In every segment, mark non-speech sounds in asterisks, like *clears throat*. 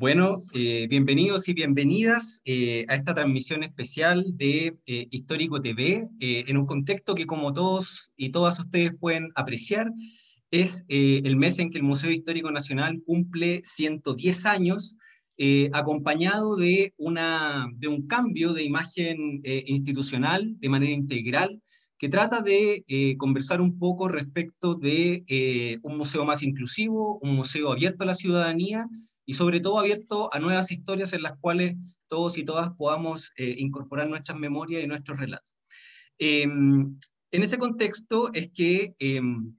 Bueno, eh, bienvenidos y bienvenidas eh, a esta transmisión especial de eh, Histórico TV, en un contexto que como todos y todas ustedes pueden apreciar, es el mes en que el Museo Histórico Nacional cumple 110 años, acompañado de, una, de un cambio de imagen institucional de manera integral, que trata de conversar un poco respecto de un museo más inclusivo, un museo abierto a la ciudadanía, y sobre todo abierto a nuevas historias en las cuales todos y todas podamos eh, incorporar nuestras memorias y nuestros relatos. Em, en ese contexto es que em,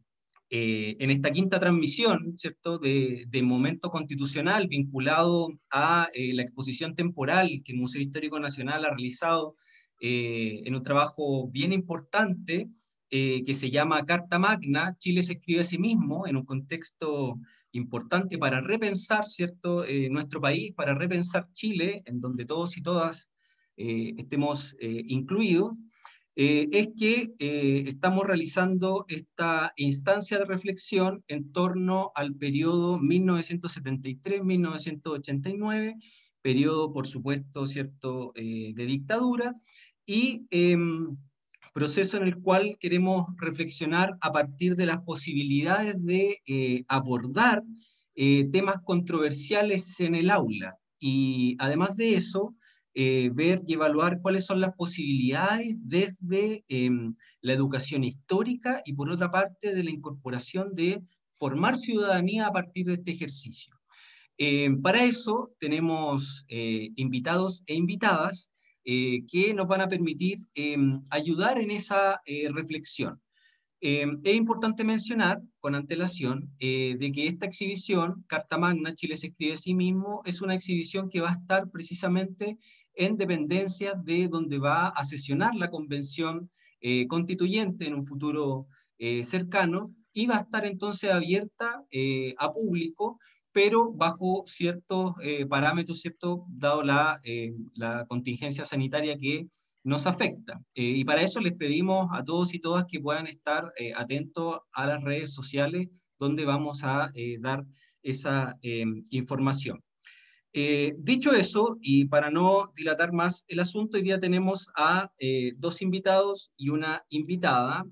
eh, en esta quinta transmisión, ¿cierto?, de, momento constitucional vinculado a eh, la exposición temporal que el Museo Histórico Nacional ha realizado en un trabajo bien importante que se llama Carta Magna, Chile se escribe a sí mismo en un contexto importante para repensar, ¿cierto?, eh, nuestro país, para repensar Chile, en donde todos y todas eh, estemos eh, incluidos, es que estamos realizando esta instancia de reflexión en torno al periodo 1973-1989, periodo, por supuesto, ¿cierto?, de dictadura, y em, proceso en el cual queremos reflexionar a partir de las posibilidades de eh, abordar eh, temas controversiales en el aula. Y además de eso, eh, ver y evaluar cuáles son las posibilidades desde em, la educación histórica y por otra parte de la incorporación de formar ciudadanía a partir de este ejercicio. Para eso tenemos invitados e invitadas eh, que nos van a permitir em, ayudar en esa eh, reflexión. Em, es importante mencionar con antelación eh, de que esta exhibición, Carta Magna, Chile se escribe a sí mismo, es una exhibición que va a estar precisamente en dependencia de donde va a sesionar la convención constituyente en un futuro cercano y va a estar entonces abierta a público pero bajo ciertos eh, parámetros, ¿cierto? dado la, eh, la, contingencia sanitaria que nos afecta. Eh, y para eso les pedimos a todos y todas que puedan estar atentos a las redes sociales donde vamos a dar esa información. dicho eso, y para no dilatar más el asunto, hoy día tenemos a dos invitados y una invitada.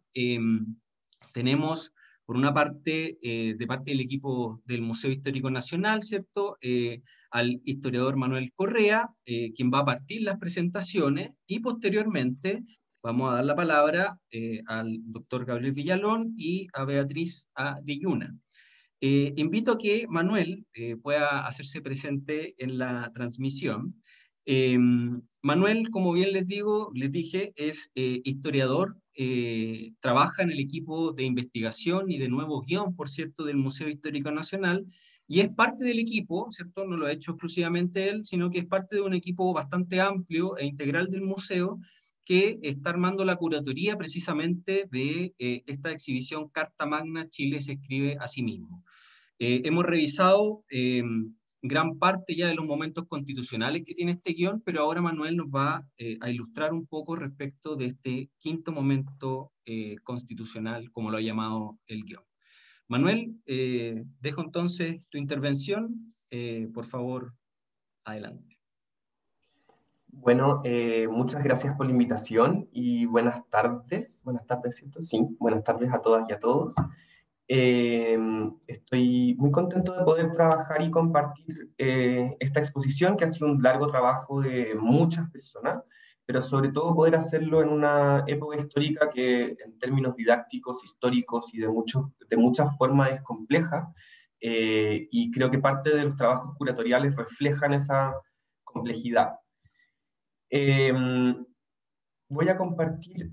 tenemos por una parte, eh, de parte del equipo del Museo Histórico Nacional, ¿cierto? Eh, al historiador Manuel Correa, eh, quien va a partir las presentaciones, y posteriormente vamos a dar la palabra al doctor Gabriel Villalón y a Beatriz Arilluna. invito a que Manuel pueda hacerse presente en la transmisión. Manuel, como bien les digo, les dije, es historiador, eh, trabaja en el equipo de investigación y de nuevo guion, por cierto, del Museo Histórico Nacional, y es parte del equipo, ¿cierto? No lo ha hecho exclusivamente él, sino que es parte de un equipo bastante amplio e integral del museo que está armando la curatoría precisamente de eh, esta exhibición Carta Magna Chile se escribe a sí mismo. Eh, hemos revisado gran parte ya de los momentos constitucionales que tiene este guion, pero ahora Manuel nos va eh, a ilustrar un poco respecto de este quinto momento eh, constitucional, como lo ha llamado el guion. Manuel, eh, dejo entonces tu intervención. por favor, adelante. Bueno, muchas gracias por la invitación y buenas tardes. Buenas tardes, ¿cierto? Sí, buenas tardes a todas y a todos. Em, estoy muy contento de poder trabajar y compartir eh, esta exposición, que ha sido un largo trabajo de muchas personas, pero sobre todo poder hacerlo en una época histórica que en términos didácticos, históricos y de, muchos, de muchas formas es compleja. Eh, y creo que parte de los trabajos curatoriales reflejan esa complejidad. Em, voy a compartir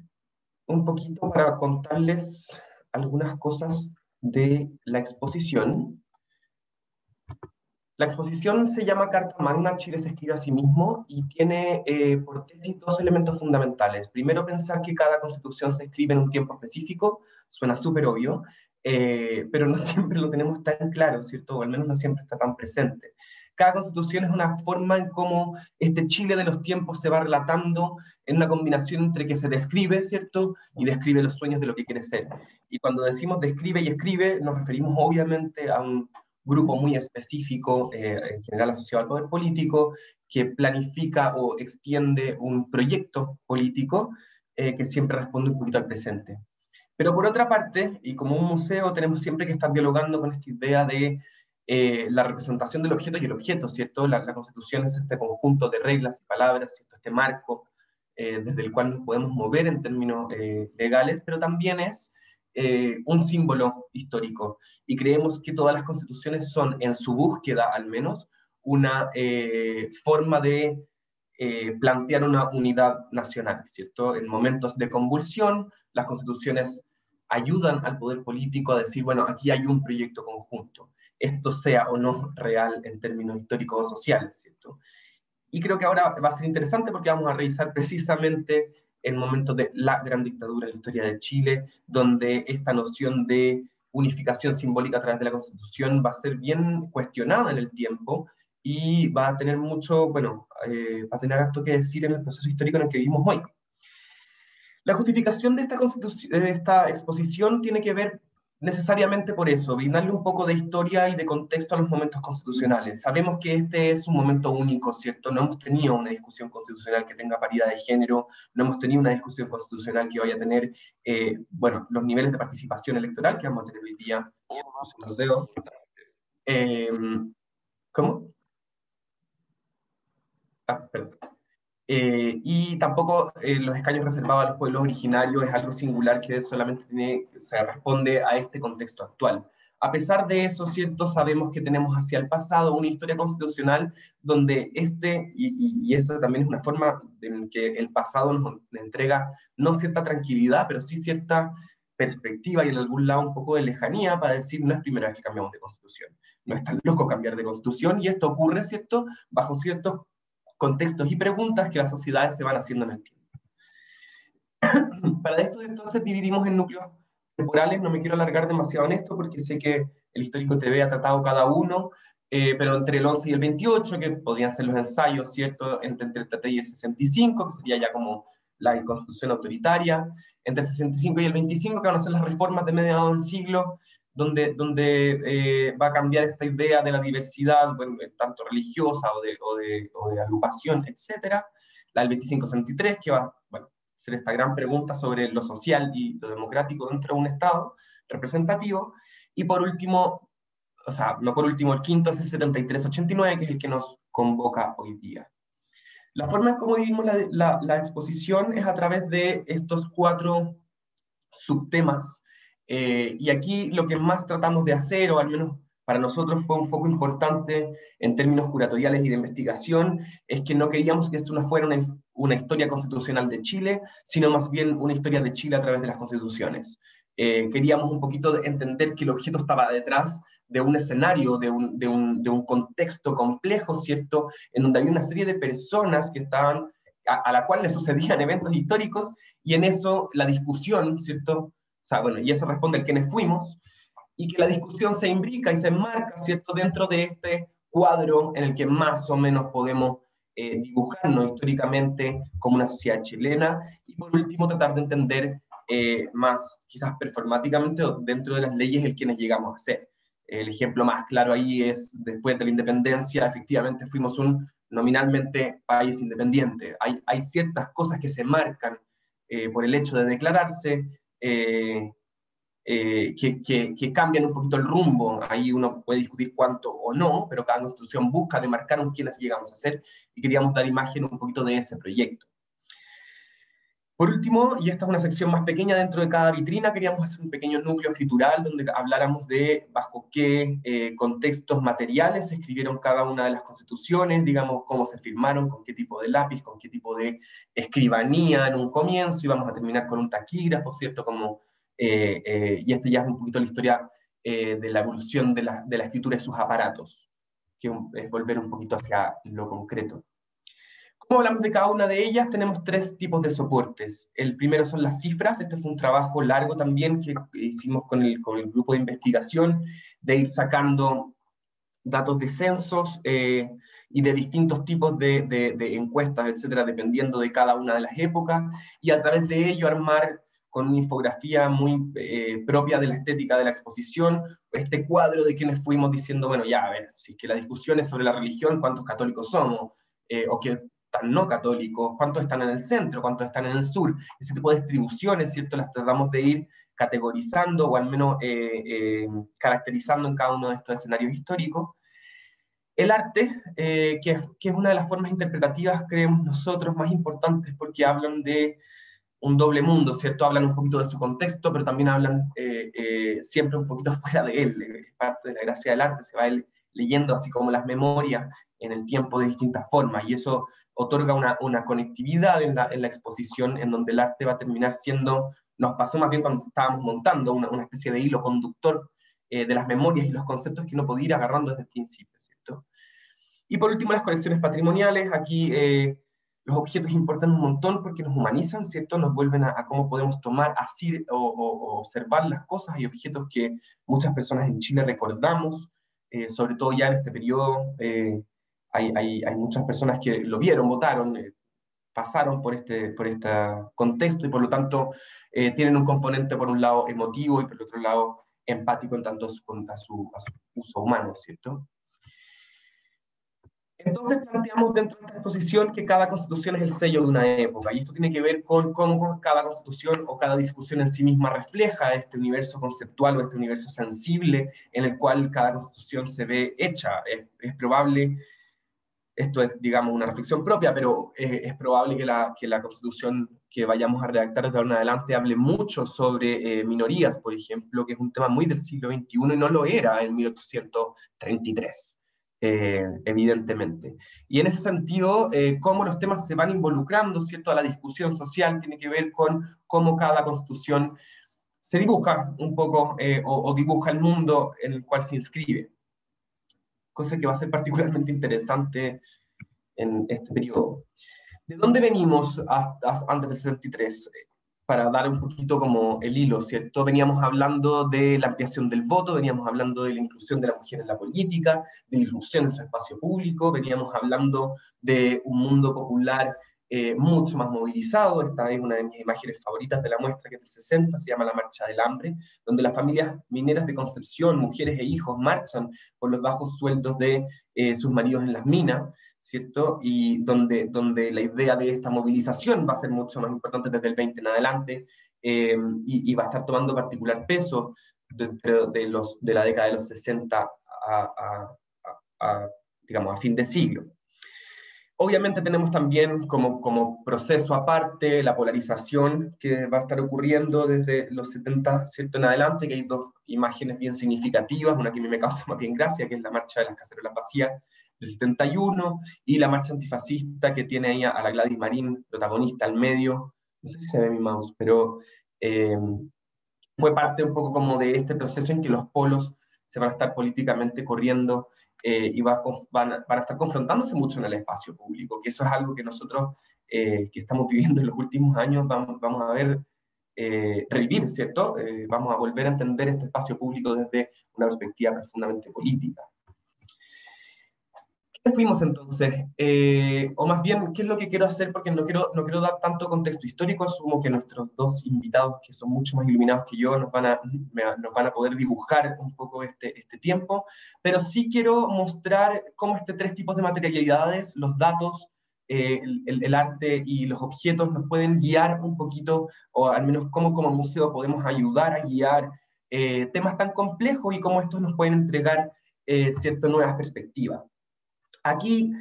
un poquito para contarles algunas cosas de la exposición. La exposición se llama Carta Magna, Chile se escribe a sí mismo y tiene eh, por tesis dos elementos fundamentales. Primero, pensar que cada constitución se escribe en un tiempo específico, suena súper obvio, eh, pero no *laughs* siempre lo tenemos tan claro, ¿cierto? O al menos no siempre está tan presente. Cada constitución es una forma en cómo este Chile de los tiempos se va relatando en una combinación entre que se describe, ¿cierto? Y describe los sueños de lo que quiere ser. Y cuando decimos describe y escribe, nos referimos obviamente a un grupo muy específico, eh, en general asociado al poder político, que planifica o extiende un proyecto político eh, que siempre responde un poquito al presente. Pero por otra parte, y como un museo, tenemos siempre que estar dialogando con esta idea de eh, la representación del objeto y el objeto, ¿cierto? La, constitución es este conjunto de reglas y palabras, ¿cierto? Este marco eh, desde el cual nos podemos mover en términos eh, legales, pero también es un símbolo histórico. Y creemos que todas las constituciones son, en su búsqueda al menos, una forma de plantear una unidad nacional, ¿cierto? En momentos de convulsión, las constituciones ayudan al poder político a decir, bueno, aquí hay un proyecto conjunto esto sea o no real en términos históricos o sociales, ¿cierto? Y creo que ahora va a ser interesante porque vamos a revisar precisamente el momento de la gran dictadura en la historia de Chile, donde esta noción de unificación simbólica a través de la Constitución va a ser bien cuestionada en el tiempo y va a tener mucho, bueno, eh, va a tener harto que decir en el proceso histórico en el que vivimos hoy. La justificación de esta, de esta exposición tiene que ver necesariamente por eso, brindarle un poco de historia y de contexto a los momentos constitucionales. Sabemos que este es un momento único, ¿cierto? No hemos tenido una discusión constitucional que tenga paridad de género, no hemos tenido una discusión constitucional que vaya a tener, eh, bueno, los niveles de participación electoral que vamos a tener hoy día. Eh, ¿Cómo? Ah, perdón. Eh, y tampoco eh, los escaños reservados a los pueblos originarios es algo singular que solamente tiene, se responde a este contexto actual. A pesar de eso, cierto, sabemos que tenemos hacia el pasado una historia constitucional donde este, y, eso también es una forma en que el pasado nos entrega no cierta tranquilidad, pero sí cierta perspectiva y en algún lado un poco de lejanía para decir no es primera vez que cambiamos de constitución. No es tan loco cambiar de constitución y esto ocurre, ¿cierto?, bajo ciertos contextos y preguntas que las sociedades se van haciendo en el tiempo. *clears throat* Para esto entonces dividimos en núcleos temporales, no me quiero alargar demasiado en esto porque sé que el Histórico TV ha tratado cada uno, eh, pero entre el 11 y el 28, que podrían ser los ensayos, ¿cierto? Entre, el 33 y el 65, que sería ya como la constitución autoritaria, entre el 65 y el 25, que van a ser las reformas de mediados del siglo, donde, donde eh, va a cambiar esta idea de la diversidad, bueno, tanto religiosa o de, o de, o de agrupación, etc. La del 2563, que va a ser esta gran pregunta sobre lo social y lo democrático dentro de un Estado representativo. Y por último, o sea, no por último, el quinto es el 7389, que es el que nos convoca hoy día. La forma en cómo vivimos la, la, la exposición es a través de estos cuatro subtemas eh, y aquí lo que más tratamos de hacer, o al menos para nosotros fue un foco importante en términos curatoriales y de investigación, es que no queríamos que esto no fuera una, una historia constitucional de Chile, sino más bien una historia de Chile a través de las constituciones. Eh, queríamos un poquito entender que el objeto estaba detrás de un escenario, de un, de, un, de un, contexto complejo, ¿cierto? En donde había una serie de personas que estaban, a, a la cual le sucedían *laughs* eventos históricos, y en eso la discusión, ¿cierto? Sea, bueno, y eso responde el quienes fuimos, y que la discusión se imbrica y se enmarca, ¿cierto?, dentro de este cuadro en el que más o menos podemos eh, dibujarnos históricamente como una sociedad chilena, y por último tratar de entender eh, más, quizás performáticamente, dentro de las leyes, el quienes llegamos a ser. El ejemplo más claro ahí es, después de la independencia, efectivamente fuimos un nominalmente país independiente. Hay, hay ciertas cosas que se marcan eh, por el hecho de declararse, eh, eh, que, que, cambian un poquito el rumbo. Ahí uno puede discutir cuánto o no, pero cada constitución busca demarcar un quiénes llegamos a ser y queríamos dar imagen un poquito de ese proyecto. Por último, y esta es una sección más pequeña dentro de cada vitrina, queríamos hacer un pequeño núcleo escritural donde habláramos de bajo qué eh, contextos materiales se escribieron cada una de las constituciones, digamos, cómo se firmaron, con qué tipo de lápiz, con qué tipo de escribanía en un comienzo, y vamos a terminar con un taquígrafo, ¿cierto? Como, eh, eh, y este ya es un poquito la historia de la evolución de la, de la escritura y sus aparatos, que es volver un poquito hacia lo concreto. Como hablamos de cada una de ellas, tenemos tres tipos de soportes. El primero son las cifras. Este fue un trabajo largo también que hicimos con el, con el grupo de investigación, de ir sacando datos de censos eh, y de distintos tipos de, de, encuestas, etcétera, dependiendo de cada una de las épocas, y a través de ello armar con una infografía muy eh, propia de la estética de la exposición, este cuadro de quienes fuimos diciendo, bueno, ya, a ver, si que la discusión es sobre la religión, cuántos católicos somos, eh, o qué tan no católicos, cuántos están en el centro, cuántos están en el sur, ese tipo de distribuciones, ¿cierto? Las tratamos de ir categorizando o al menos eh, caracterizando en cada uno de estos escenarios históricos. El arte, que, es, que es una de las formas interpretativas, creemos nosotros, más importantes porque hablan de un doble mundo, ¿cierto? Hablan un poquito de su contexto, pero también hablan eh, eh, siempre un poquito *laughs* fuera de él. Es parte de la gracia del arte, se va él leyendo así como las memorias en el tiempo de distintas formas, y eso otorga una, una conectividad en la, en la, exposición en donde el arte va a terminar siendo, nos pasó más bien cuando estábamos montando una, especie de hilo conductor eh, de las memorias y los conceptos que uno podía ir agarrando desde el principio, ¿cierto? Y por último, las colecciones patrimoniales, aquí los objetos importan un montón porque nos humanizan, ¿cierto? Nos vuelven a, cómo podemos tomar, así o, observar las cosas y objetos que muchas personas en Chile recordamos, eh, sobre todo ya en este periodo. Eh, hay, hay, hay, muchas personas que lo vieron, votaron, eh, pasaron por este, por este contexto y por lo tanto tienen un componente por un lado emotivo y por el otro lado empático en tanto a su, a su, a su uso humano, ¿cierto? Entonces planteamos dentro de esta exposición que cada constitución es el sello de una época, y esto tiene que ver con cómo cada constitución o cada discusión en sí misma refleja este universo conceptual o este universo sensible en el cual cada constitución se ve hecha. Es, probable, esto es, digamos, una reflexión propia, pero eh, es probable que la, que la constitución que vayamos a redactar desde ahora en adelante hable mucho sobre eh, minorías, por ejemplo, que es un tema muy del siglo XXI y no lo era en 1833. Eh, evidentemente. Y en ese sentido, eh, cómo los temas se van involucrando, ¿cierto?, a la discusión social, tiene que ver con cómo cada constitución se dibuja un poco eh, o, dibuja el mundo en el cual se inscribe. Cosa que va a ser particularmente interesante en este periodo. ¿De dónde venimos antes del 73? para dar un poquito como el hilo, ¿cierto? Veníamos hablando de la ampliación del voto, veníamos hablando de la inclusión de la mujer en la política, de la inclusión en su espacio público, veníamos hablando de un mundo popular eh, mucho más movilizado. Esta es una de mis imágenes favoritas de la muestra, que es del 60, se llama La Marcha del Hambre, donde las familias mineras de Concepción, mujeres e hijos, marchan por los bajos sueldos de eh, sus maridos en las minas, ¿cierto? Y donde, donde la idea de esta movilización va a ser mucho más importante desde el 20 en adelante eh, y, va a estar tomando particular peso dentro de, los, de la década de los 60 a, digamos, a fin de siglo. Obviamente tenemos también como, como proceso aparte la polarización que va a estar ocurriendo desde los 70 ¿cierto? en adelante, que hay dos imágenes bien significativas, una que a mí me causa más bien gracia, que es la marcha de las cacerolas vacías, del 71, y la marcha antifascista que tiene ahí a la Gladys Marín, protagonista al medio, no sé si se ve mi mouse, pero eh, fue parte un poco como de este proceso en que los polos se van a estar políticamente corriendo eh, y van, a estar confrontándose mucho en el espacio público, que eso es algo que nosotros eh, que estamos *laughs* viviendo en los últimos años vamos, vamos a ver revivir, ¿cierto? vamos a volver a entender este espacio público desde una perspectiva profundamente política fuimos entonces? Eh, o más bien, ¿qué es lo que quiero hacer? Porque no quiero, no quiero dar tanto contexto histórico, asumo que nuestros dos invitados, que son mucho más iluminados que yo, nos van a, nos van a poder dibujar un poco este, este tiempo, pero sí quiero mostrar cómo este tres tipos de materialidades, los datos, eh, el, el, arte y los objetos nos pueden guiar un poquito, o al menos cómo como museo podemos ayudar a guiar eh, temas tan complejos y cómo estos nos pueden entregar ciertas nuevas perspectivas. Aquí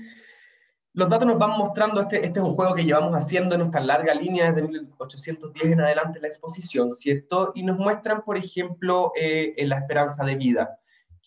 los datos nos van mostrando, este, este es un juego que llevamos haciendo en nuestra larga línea desde 1810 en adelante en la exposición, ¿cierto? Y nos muestran, por ejemplo, eh, en la esperanza de vida.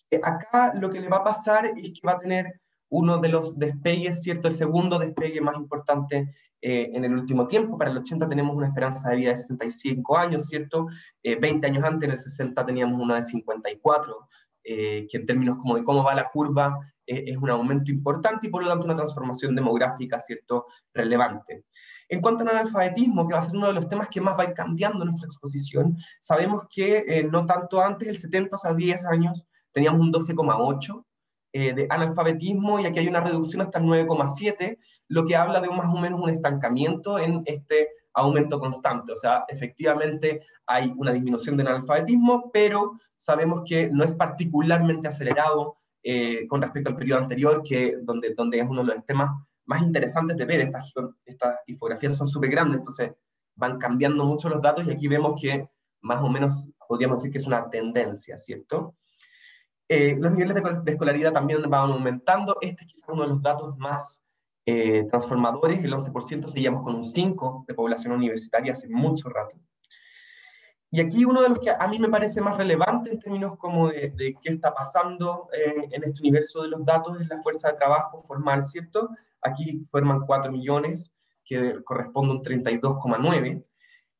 Eh, acá lo que le va a pasar es que va a tener uno de los despegues, ¿cierto? El segundo despegue más importante eh, en el último tiempo. Para el 80 tenemos una esperanza de vida de 65 años, ¿cierto? 20 años antes, en el 60, teníamos una de 54, que en términos como de cómo va la curva, es un aumento importante y por lo tanto una transformación demográfica, ¿cierto?, relevante. En cuanto al analfabetismo, que va a ser uno de los temas que más va a ir cambiando nuestra exposición, sabemos que eh, no tanto antes, el 70 a 10 años, teníamos un 12,8, eh, de analfabetismo y aquí hay una reducción hasta el 9,7, lo que habla de más o menos un estancamiento en este aumento constante. O sea, efectivamente hay una disminución del analfabetismo, pero sabemos que no es particularmente acelerado eh, con respecto al periodo anterior, que, donde, donde es uno de los temas más interesantes de ver. Estas, infografías son súper grandes, entonces van cambiando mucho los datos y aquí vemos que más o menos podríamos decir que es una tendencia, ¿cierto? Eh, los niveles de, escolaridad también van aumentando. Este es quizás uno de los datos más eh, transformadores. El 11% seguíamos con un 5% de población universitaria hace mucho rato. Y aquí uno de los que a mí me parece más relevante en términos como de, qué está pasando eh, en este universo de los datos es la fuerza de trabajo formal, ¿cierto? Aquí forman 4 millones, que corresponde a un 32,9.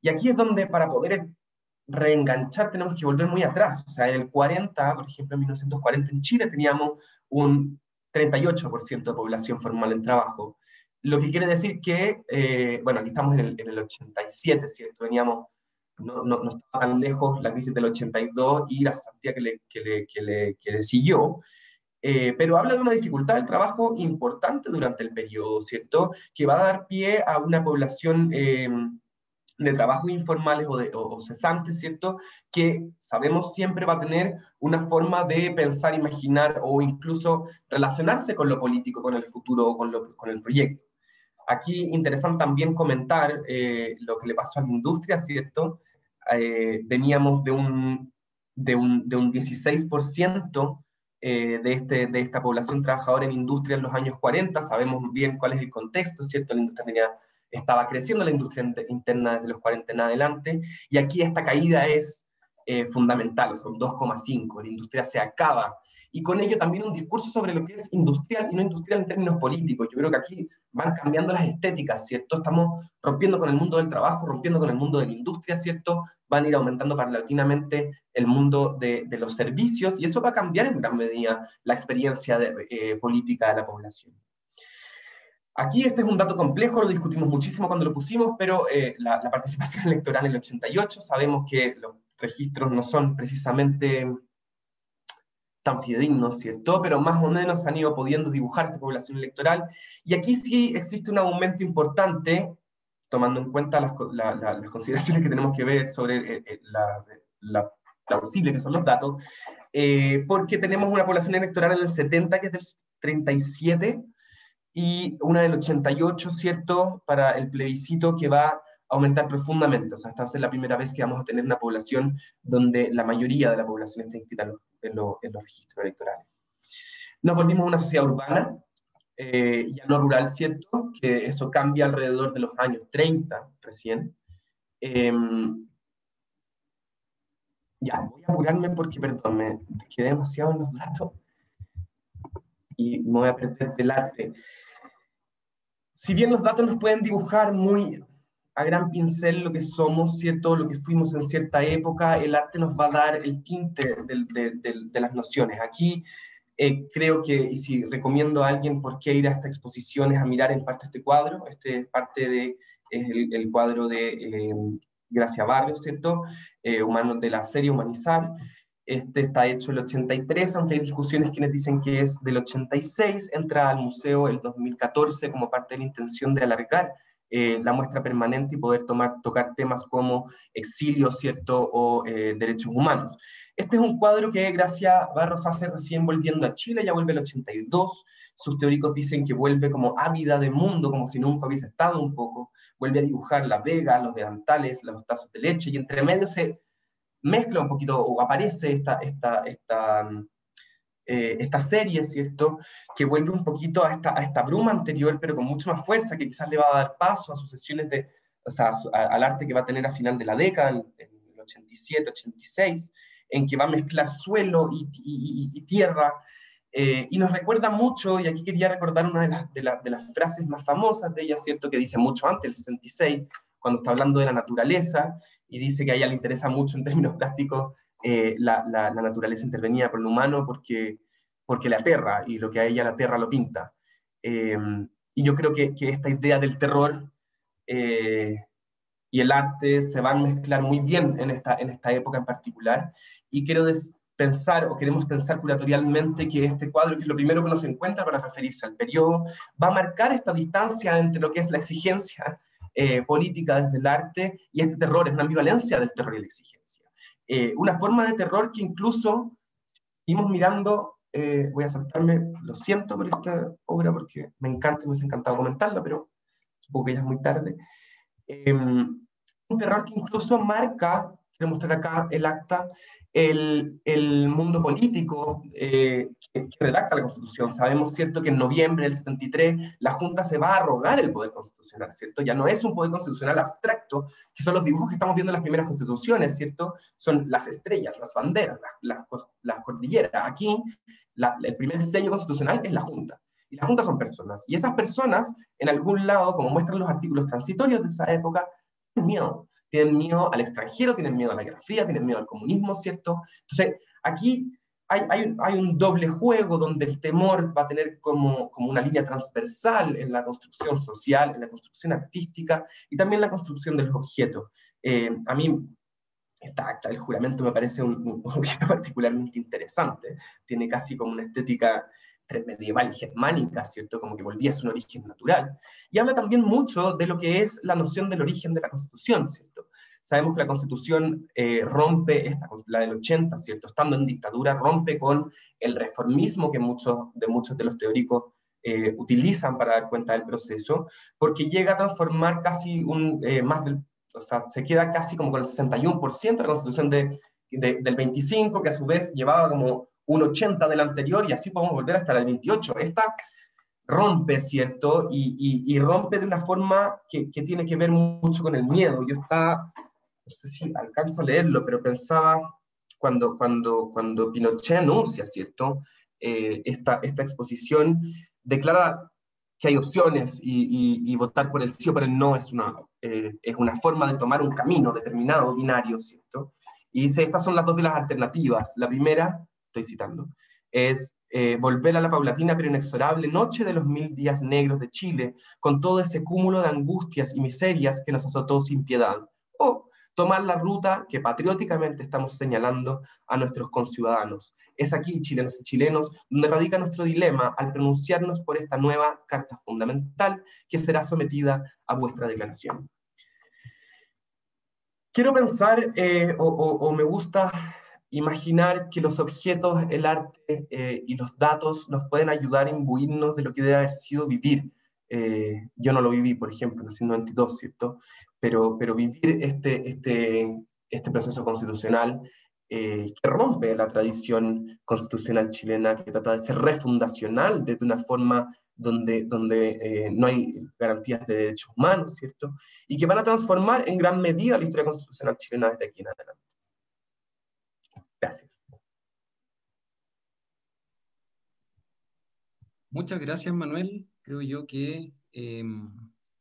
Y aquí es donde para poder reenganchar tenemos que volver muy atrás. O sea, en el 40, por ejemplo, en 1940 en Chile teníamos un 38% de población formal en trabajo. Lo que quiere decir que, eh, bueno, aquí estamos en el, en el 87, ¿cierto? Veníamos, no, no, no, estaba tan lejos la crisis del 82 y la cesantía que le, que le, que le, que le siguió. Eh, pero habla de una dificultad del trabajo importante durante el periodo, ¿cierto? Que va a dar pie a una población eh, de trabajos informales o, de, cesantes, ¿cierto? Que sabemos siempre va a tener una forma de pensar, imaginar o incluso relacionarse con lo político, con el futuro o con, con el proyecto. Aquí interesante también comentar eh, lo que le pasó a la industria, ¿cierto? Eh, veníamos de un, de un, de un 16% eh, de, este, de esta población trabajadora en industria en los años 40, sabemos bien cuál es el contexto, ¿cierto? La industria tenía estaba creciendo la industria interna desde los 40 en adelante, y aquí esta caída es eh, fundamental, o sea, un 2,5, la industria se acaba, y con ello también un discurso sobre lo que es industrial y no industrial en términos políticos. Yo creo que aquí van cambiando las estéticas, ¿cierto? Estamos rompiendo con el mundo del trabajo, rompiendo con el mundo de la industria, ¿cierto? Van a ir aumentando paulatinamente el mundo de, los servicios y eso va a cambiar en gran medida la experiencia eh, política de la población. Aquí este es un dato complejo, lo discutimos muchísimo cuando lo pusimos, pero eh, la, participación *laughs* electoral en el 88, sabemos que los registros no son precisamente tan fidedignos, ¿cierto? Pero más o menos han ido pudiendo dibujar esta población electoral. Y aquí sí existe un aumento importante, tomando en cuenta las, consideraciones que tenemos que ver sobre eh, eh, la, plausible que son los datos, porque tenemos una población electoral en el 70 que es del 37, y una del 88, ¿cierto?, para el plebiscito que va aumentar profundamente. O sea, esta es la primera vez que vamos a tener una población donde la mayoría de la población está inscrita en, los registros electorales. Nos volvimos una sociedad urbana, eh, ya no rural, ¿cierto? Que eso cambia alrededor de los años 30 recién. Em, ya, voy a apurarme porque, perdón, me quedé demasiado en los datos y me voy a perder del arte si bien los datos nos pueden dibujar muy a gran pincel lo que somos, ¿cierto? Lo que fuimos en cierta época, el arte nos va a dar el tinte de, las nociones. Aquí eh, creo que, y si recomiendo a alguien por qué ir a estas exposiciones a mirar en parte este cuadro, este es parte de, el, cuadro de eh, Gracia Barrios, ¿cierto? Eh, humanos de la serie Humanizar. Este está hecho el 83, aunque hay discusiones quienes dicen que es del 86, entra al museo el 2014 como parte de la intención de alargar eh, la muestra permanente y poder tomar, tocar temas como exilio, ¿cierto?, o eh, derechos humanos. Este es un cuadro que Gracia Barros hace recién volviendo a Chile, ya vuelve el 82, sus teóricos dicen que vuelve como ávida de mundo, como si nunca hubiese estado un poco, vuelve a dibujar la vega, los delantales, los tazos de leche, y entre medio se mezcla un poquito o aparece esta, esta, esta, eh, esta serie, ¿cierto? Que vuelve un poquito a esta, a esta bruma anterior, pero con mucho más fuerza, que quizás le va a dar paso a sus sesiones de, o sea, al arte que va a tener a final de la década, en, el 87, 86, en que va a mezclar suelo y, y, tierra. Eh, y nos recuerda mucho, y aquí quería recordar una de las, de, de las frases más famosas de ella, ¿cierto? Que dice mucho antes, el 66, cuando está hablando de la naturaleza, y dice que a ella le interesa mucho en términos *laughs* plásticos eh, la, naturaleza intervenida por el humano porque, porque la aterra y lo que a ella la tierra lo pinta. Em, y yo creo que, que, esta idea del terror eh, y el arte se van a mezclar muy bien en esta, en esta época en particular. Y quiero pensar o queremos pensar curatorialmente que este cuadro, que es lo primero que nos encuentra para referirse al periodo, va a marcar esta distancia entre lo que es la exigencia eh, política desde el arte y este terror, es una ambivalencia del terror y la exigencia. Eh, una forma de terror que incluso seguimos mirando, eh, voy a saltarme, lo siento por esta obra porque me encanta, me ha encantado comentarla, pero supongo que ya es muy tarde. Em, un terror que incluso marca, quiero mostrar acá el acta, el, el mundo político eh, redacta la Constitución. Sabemos, ¿cierto?, que en noviembre del 73 la Junta se va a arrogar el poder constitucional, ¿cierto? Ya no es un poder constitucional abstracto, que son los dibujos que estamos viendo en las primeras constituciones, ¿cierto? Son las estrellas, las banderas, las, las, cordilleras. Aquí, el primer sello constitucional es la Junta. Y las juntas son personas. Y esas personas, en algún lado, como muestran los artículos transitorios de esa época, tienen miedo. Tienen miedo al extranjero, tienen miedo a la Guerra Fría, tienen miedo al comunismo, ¿cierto? Entonces, aquí hay, hay, hay, un doble juego donde el temor va a tener como, como una línea transversal en la construcción social, en la construcción artística y también en la construcción de los objetos. Eh, a mí esta acta del juramento me parece un, un, objeto *laughs* particularmente interesante. Tiene casi como una estética medieval y germánica, ¿cierto? Como que volvía a su origen natural. Y habla también mucho de lo que es la noción del origen de la Constitución, ¿cierto? Sabemos que la Constitución eh, rompe, esta, la del 80, ¿cierto? Estando en dictadura, rompe con el reformismo que muchos de, muchos de los teóricos eh, utilizan para dar cuenta del proceso, porque llega a transformar casi un, eh, más del, o sea, se queda casi como con el 61% de la Constitución de, del 25, que a su vez llevaba como un 80 del anterior y así podemos volver hasta el 28. Esta rompe, ¿cierto? Y, y, rompe de una forma que, que, tiene que ver mucho con el miedo. Yo estaba, no sé si alcanzo a leerlo, pero pensaba cuando, cuando, cuando Pinochet anuncia, ¿cierto? Eh, esta, esta exposición, declara que hay opciones y, y, votar por el sí o por el no es una, eh, es una forma de tomar un camino determinado, binario, ¿cierto? Y dice, estas son las dos de las alternativas. La primera estoy citando, es eh, volver a la paulatina pero inexorable noche de los mil días negros de Chile, con todo ese cúmulo de angustias y miserias que nos azotó sin piedad. O tomar la ruta que patrióticamente estamos señalando a nuestros conciudadanos. Es aquí, chilenos y chilenos, donde radica nuestro dilema al pronunciarnos por esta nueva Carta Fundamental que será sometida a vuestra declaración. Quiero pensar, eh, o me gusta imaginar que los objetos, el arte eh, y los datos nos pueden ayudar a imbuirnos de lo que debe haber sido vivir. Eh, yo no lo viví, por ejemplo, nací en 92, ¿cierto? Pero, pero vivir este, este, este proceso constitucional eh, que rompe la tradición constitucional chilena, que trata de ser refundacional desde una forma donde, donde no hay garantías de derechos humanos, ¿cierto? Y que van a transformar en gran medida la historia constitucional chilena desde aquí en adelante. Gracias. Muchas gracias, Manuel. Creo yo que, em,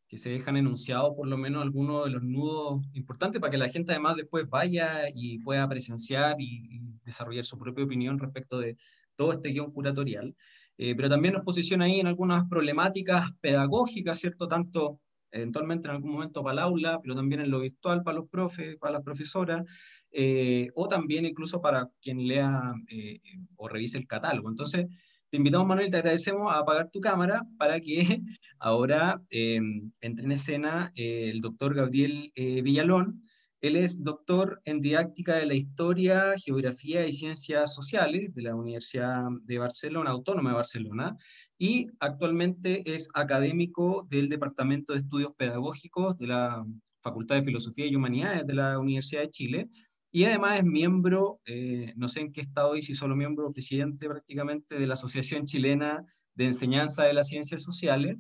que se dejan enunciados por lo menos algunos de los nudos importantes para que la gente además después vaya y pueda presenciar y, desarrollar su propia opinión respecto de todo este guion curatorial. Eh, pero también nos posiciona ahí en algunas problemáticas pedagógicas, ¿cierto? Tanto eventualmente en algún momento para el aula, pero también en lo virtual para los profes, para las profesoras, eh, o también incluso para quien lea eh, o revise el catálogo. Entonces, te invitamos, Manuel, te agradecemos a apagar tu cámara para que *laughs* ahora eh, entre en escena el doctor Gabriel Villalón. Él es doctor en didáctica de la historia, geografía y ciencias sociales de la Universidad de Barcelona, Autónoma de Barcelona, y actualmente es académico del Departamento de Estudios Pedagógicos de la Facultad de Filosofía y Humanidades de la Universidad de Chile, y además es miembro, eh, no sé en qué estado y si solo miembro presidente prácticamente de la Asociación Chilena de Enseñanza de las Ciencias Sociales.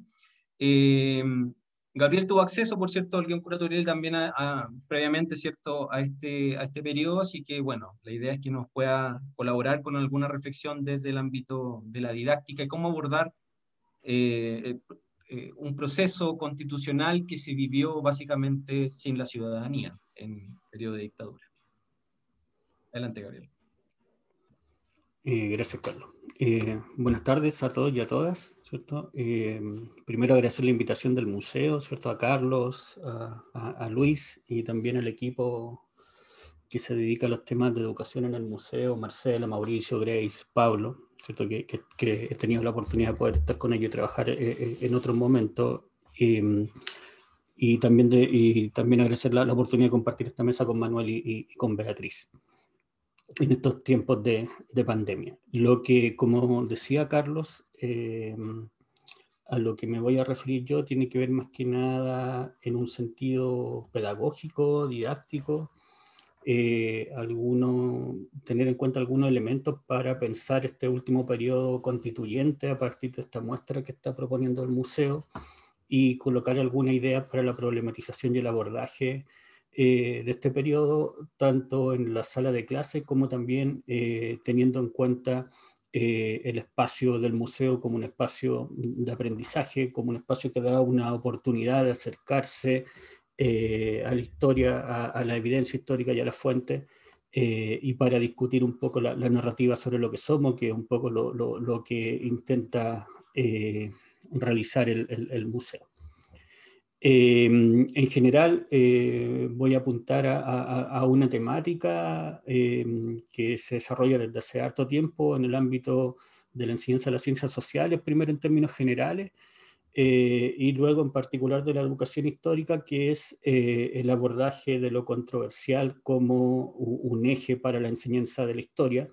Eh, Gabriel tuvo acceso, por cierto, al guion curatorial también previamente, ¿cierto?, a este, a este periodo, así que, bueno, la idea es que nos pueda colaborar con alguna reflexión desde el ámbito de la didáctica y cómo abordar eh, un proceso constitucional que se vivió básicamente sin la ciudadanía en periodo de dictadura. Adelante, Gabriel. Eh, gracias, Carlos. Eh, buenas tardes a todos y a todas. Eh, primero agradecer la invitación del museo, ¿cierto? A Carlos, a, Luis y también al equipo que se dedica a los temas de educación en el museo, Marcela, Mauricio, Grace, Pablo, ¿cierto? Que, he tenido la oportunidad de poder estar con ellos y trabajar en otros momentos. y, también y también agradecer la, oportunidad de compartir esta mesa con Manuel y, con Beatriz en estos tiempos de, de, pandemia. Lo que, como decía Carlos, eh, a lo que me voy a referir yo tiene que ver más que nada en un sentido pedagógico, didáctico, eh, tener en cuenta algunos elementos para pensar este último periodo constituyente a partir de esta muestra que está proponiendo el museo y colocar alguna idea para la problematización y el abordaje eh, de este periodo, tanto en la sala de clase como también eh, teniendo en cuenta eh, el espacio del museo como un espacio de aprendizaje, como un espacio que da una oportunidad de acercarse a la historia, a, la evidencia histórica y a la fuente, eh, y para discutir un poco la, narrativa sobre lo que somos, que es un poco lo, lo, que intenta realizar el, el museo. Em, en general, eh, voy a apuntar a, una temática em, que se desarrolla desde hace harto tiempo en el ámbito de la enseñanza de las ciencias sociales, primero en términos generales, eh, y luego en particular de la educación histórica, que es eh, el abordaje de lo controversial como un eje para la enseñanza de la historia.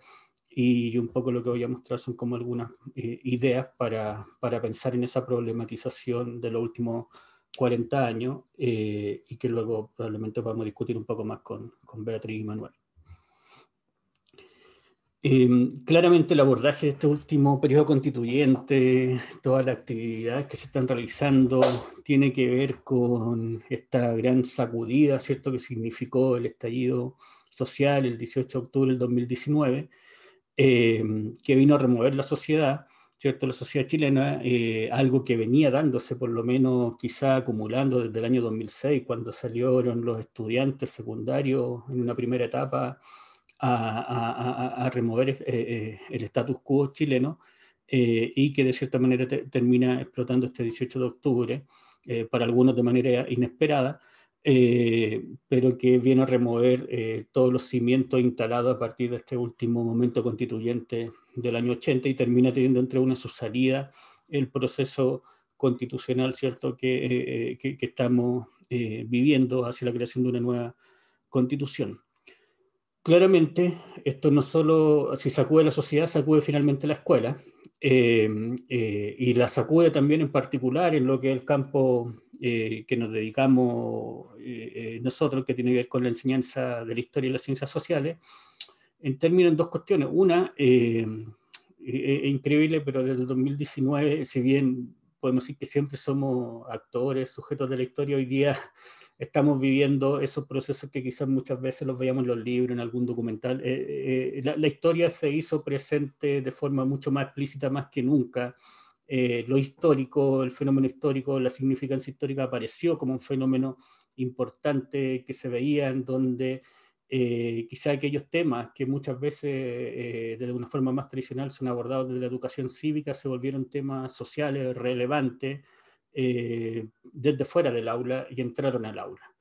Y un poco lo que voy a mostrar son como algunas ideas para, para pensar en esa problematización de lo último 40 años eh, y que luego probablemente podamos discutir un poco más con, Beatriz y Manuel. Em, claramente el abordaje de este último periodo constituyente, todas las actividades que se están realizando, tiene que ver con esta gran sacudida, ¿cierto?, que significó el estallido social el 18 de octubre del 2019, em, que vino a remover la sociedad ¿cierto? La sociedad chilena, eh, algo que venía dándose por lo menos quizá acumulando desde el año 2006, cuando salieron los estudiantes secundarios en una primera etapa a, remover eh, eh, el status quo chileno y que de cierta manera termina explotando este 18 de octubre, para algunos de manera inesperada, eh, pero que viene a remover eh, todos los cimientos instalados a partir de este último momento constituyente del año 80 y termina teniendo entre una su salida el proceso constitucional cierto que, eh, que, estamos viviendo hacia la creación de una nueva constitución. Claramente, esto no solo, si sacude la sociedad, sacude finalmente la escuela, y la sacude también en particular en lo que es el campo eh, que nos dedicamos eh, eh, nosotros, que tiene que ver con la enseñanza de la historia y las ciencias sociales, en términos de dos cuestiones. Una, es increíble, pero desde el 2019, si bien podemos decir que siempre somos actores, sujetos de la historia, hoy día *laughs* estamos viviendo esos procesos que quizás muchas veces los veíamos en los libros, en algún documental. la, la, historia se hizo presente de forma mucho más explícita, más que nunca, eh, lo histórico, el fenómeno histórico, la significancia histórica apareció como un fenómeno importante que se veía en donde eh, quizá aquellos temas que muchas veces eh, de una forma más tradicional son abordados desde la educación cívica se volvieron temas sociales relevantes desde fuera del aula y entraron al aula.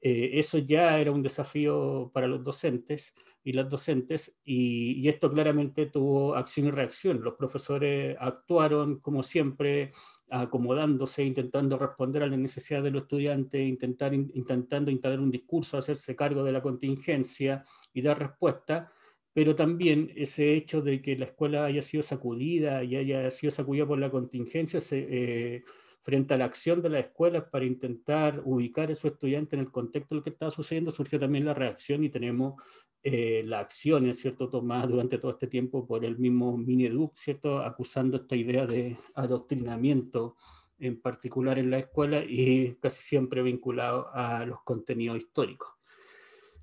eso ya era un desafío para los docentes y las docentes, y, esto claramente tuvo acción y reacción. Los profesores actuaron, como siempre, acomodándose, intentando responder a las necesidades de los estudiantes, intentar, intentando instalar un discurso, hacerse cargo de la contingencia y dar respuesta, pero también ese hecho de que la escuela haya sido sacudida y haya sido sacudida por la contingencia se, eh, frente a la acción de las escuelas para intentar ubicar a esos estudiantes en el contexto de lo que estaba sucediendo, surgió también la reacción y tenemos eh, la acción, ¿cierto?, tomada durante todo este tiempo por el mismo Mineduc, ¿cierto?, acusando esta idea de adoctrinamiento, en particular en la escuela y casi siempre vinculado a los contenidos históricos.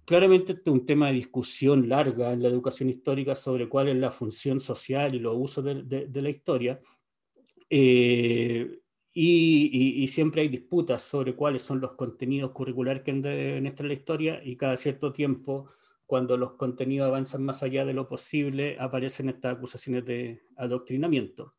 Claramente este es un tema de discusión larga en la educación histórica sobre cuál es la función social y los usos de, la historia. Eh, y, siempre hay disputas sobre cuáles son los contenidos curriculares que deben estar en la historia y cada cierto tiempo, cuando los contenidos avanzan más allá de lo posible, aparecen estas acusaciones de adoctrinamiento.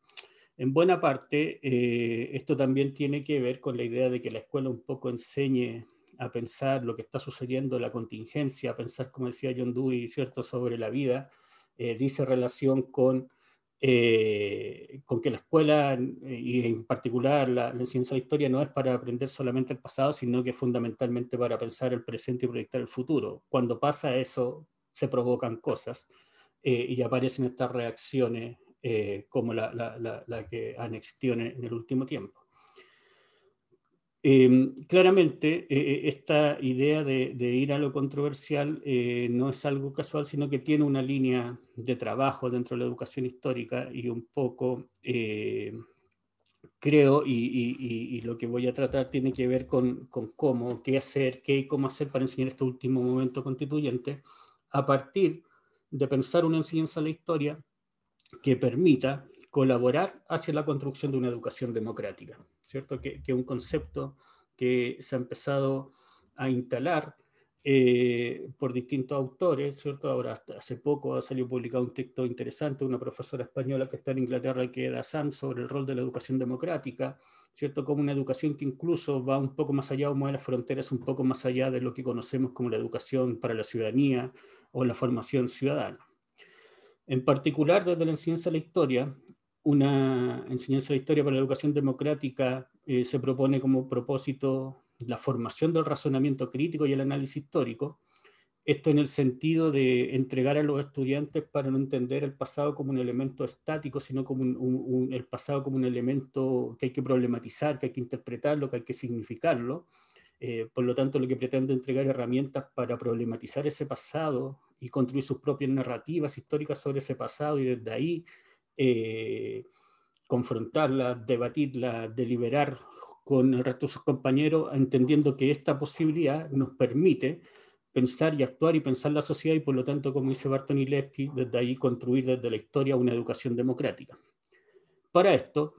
En buena parte, eh, esto también tiene que ver con la idea de que la escuela un poco enseñe a pensar lo que está sucediendo, la contingencia, a pensar, como decía John Dewey, ¿cierto?, sobre la vida, eh, dice relación con, eh, con que la escuela, y en particular la, la enseñanza de la historia, no es para aprender solamente el pasado, sino que fundamentalmente para pensar el presente y proyectar el futuro. Cuando pasa eso, se provocan cosas y aparecen estas reacciones como la, la, la, que han existido en el último tiempo. Em, claramente, eh, eh, esta idea de, ir a lo controversial eh, no es algo casual, sino que tiene una línea de trabajo dentro de la educación histórica y un poco, creo, y, lo que voy a tratar tiene que ver con, con, cómo, qué hacer, qué y cómo hacer para enseñar este último momento constituyente, a partir de pensar una enseñanza de la historia que permita colaborar hacia la construcción de una educación democrática. ¿cierto? Que es un concepto que se ha empezado a instalar eh, por distintos autores, ¿cierto? Ahora, hace poco ha salido publicado un texto interesante, una profesora española que está en Inglaterra, que era Sam, sobre el rol de la educación democrática, ¿cierto? Como una educación que incluso va un poco más allá o mueve las fronteras un poco más allá de lo que conocemos como la educación para la ciudadanía o la formación ciudadana. En particular, desde la enseñanza de la historia, una enseñanza de historia para la educación democrática eh, se propone como propósito la formación del razonamiento crítico y el análisis histórico. Esto en el sentido de entregar a los estudiantes para no entender el pasado como un elemento estático, sino como el pasado como un elemento que hay que problematizar, que hay que interpretarlo, que hay que significarlo. Eh, por lo tanto, lo que pretende entregar herramientas para problematizar ese pasado y construir sus propias narrativas históricas sobre ese pasado y desde ahí eh, confrontarla, debatirla, deliberar con el resto de sus compañeros, entendiendo que esta posibilidad nos permite pensar y actuar y pensar la sociedad y por lo tanto, como dice Barton Levy, desde ahí construir desde la historia una educación democrática. Para esto,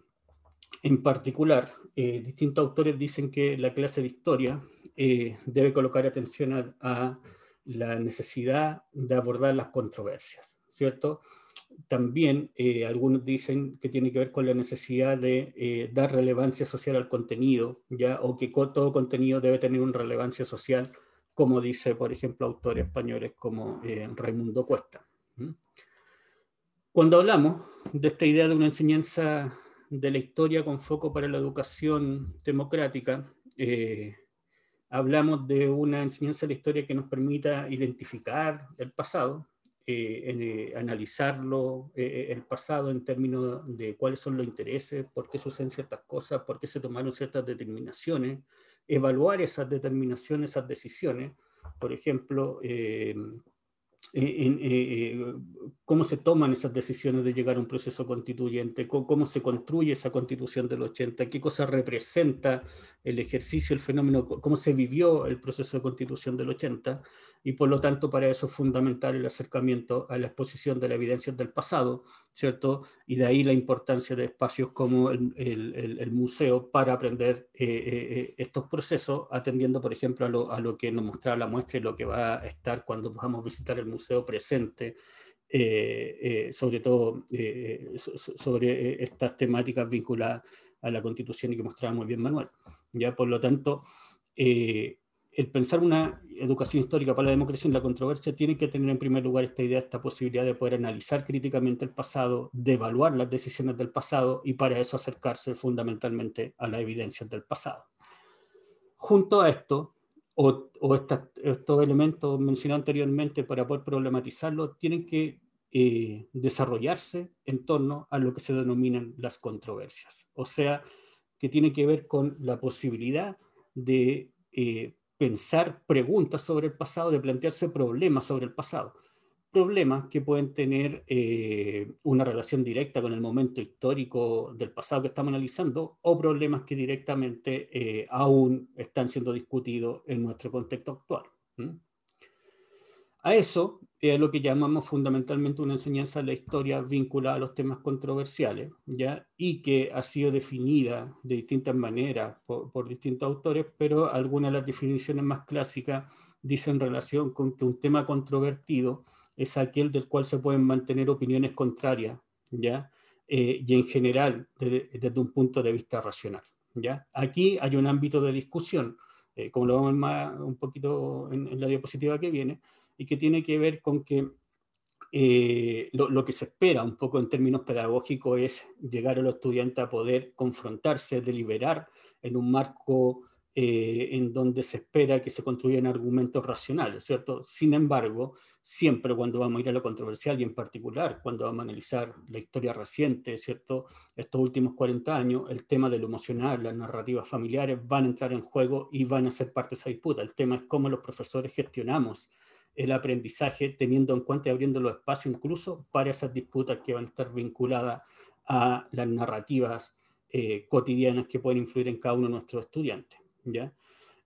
en particular, eh, distintos autores dicen que la clase de historia eh, debe colocar atención a, la necesidad de abordar las controversias, ¿cierto? También eh, algunos dicen que tiene que ver con la necesidad de eh, dar relevancia social al contenido, ¿ya? o que todo contenido debe tener una relevancia social, como dice, por ejemplo, autores españoles como eh, Raimundo Cuesta. Cuando hablamos de esta idea de una enseñanza de la historia con foco para la educación democrática, hablamos de una enseñanza de la historia que nos permita identificar el pasado, eh, eh, analizarlo, eh, el pasado en términos de cuáles son los intereses, por qué suceden ciertas cosas, por qué se tomaron ciertas determinaciones, evaluar esas determinaciones, esas decisiones. Por ejemplo, en, eh, cómo se toman esas decisiones de llegar a un proceso constituyente, cómo, se construye esa constitución del 80, qué cosa representa el ejercicio, el fenómeno, cómo se vivió el proceso de constitución del 80, y por lo tanto para eso es fundamental el acercamiento a la exposición de la evidencia del pasado, ¿cierto? Y de ahí la importancia de espacios como el, el, el museo para aprender eh, eh, estos procesos, atendiendo, por ejemplo, a lo, a lo que nos mostraba la muestra y lo que va a estar cuando a visitar el museo presente, eh, eh, sobre todo eh, sobre estas temáticas vinculadas a la constitución y que mostraba muy bien Manuel. Ya, por lo tanto, el pensar una educación histórica para la democracia y la controversia tiene que tener en primer lugar esta idea, esta posibilidad de poder analizar críticamente el pasado, de evaluar las decisiones del pasado y para eso acercarse fundamentalmente a la evidencia del pasado. Junto a esto, o, estos elementos mencionados anteriormente para poder problematizarlos tienen que eh, desarrollarse en torno a lo que se denominan las controversias. O sea, que tiene que ver con la posibilidad de eh, pensar preguntas sobre el pasado, de plantearse problemas sobre el pasado problemas que pueden tener eh, una relación directa con el momento histórico del pasado que estamos analizando o problemas que directamente eh, aún están siendo discutidos en nuestro contexto actual. A eso es lo que llamamos fundamentalmente una enseñanza de la historia vinculada a los temas controversiales, ¿ya? y que ha sido definida de distintas maneras por, distintos autores, pero algunas de las definiciones más clásicas dicen relación con que un tema controvertido es aquel del cual se pueden mantener opiniones contrarias, ¿ya? Eh, y en general desde, un punto de vista racional. ¿ya? Aquí hay un ámbito de discusión, eh, como lo vamos más un poquito en, la diapositiva que viene, y que tiene que ver con que eh, lo, lo, que se espera un poco en términos pedagógicos es llegar a los estudiantes a poder confrontarse, deliberar en un marco eh, en donde se espera que se construyan argumentos racionales, ¿cierto? Sin embargo, siempre cuando vamos a ir a lo controversial y en particular cuando vamos a analizar la historia reciente, ¿cierto? Estos últimos 40 años, el tema de lo emocional, las narrativas familiares van a entrar en juego y van a ser parte de esa disputa. El tema es cómo los profesores gestionamos el aprendizaje teniendo en cuenta y abriendo los espacios incluso para esas disputas que van a estar vinculadas a las narrativas eh, cotidianas que pueden influir en cada uno de nuestros estudiantes. ¿ya?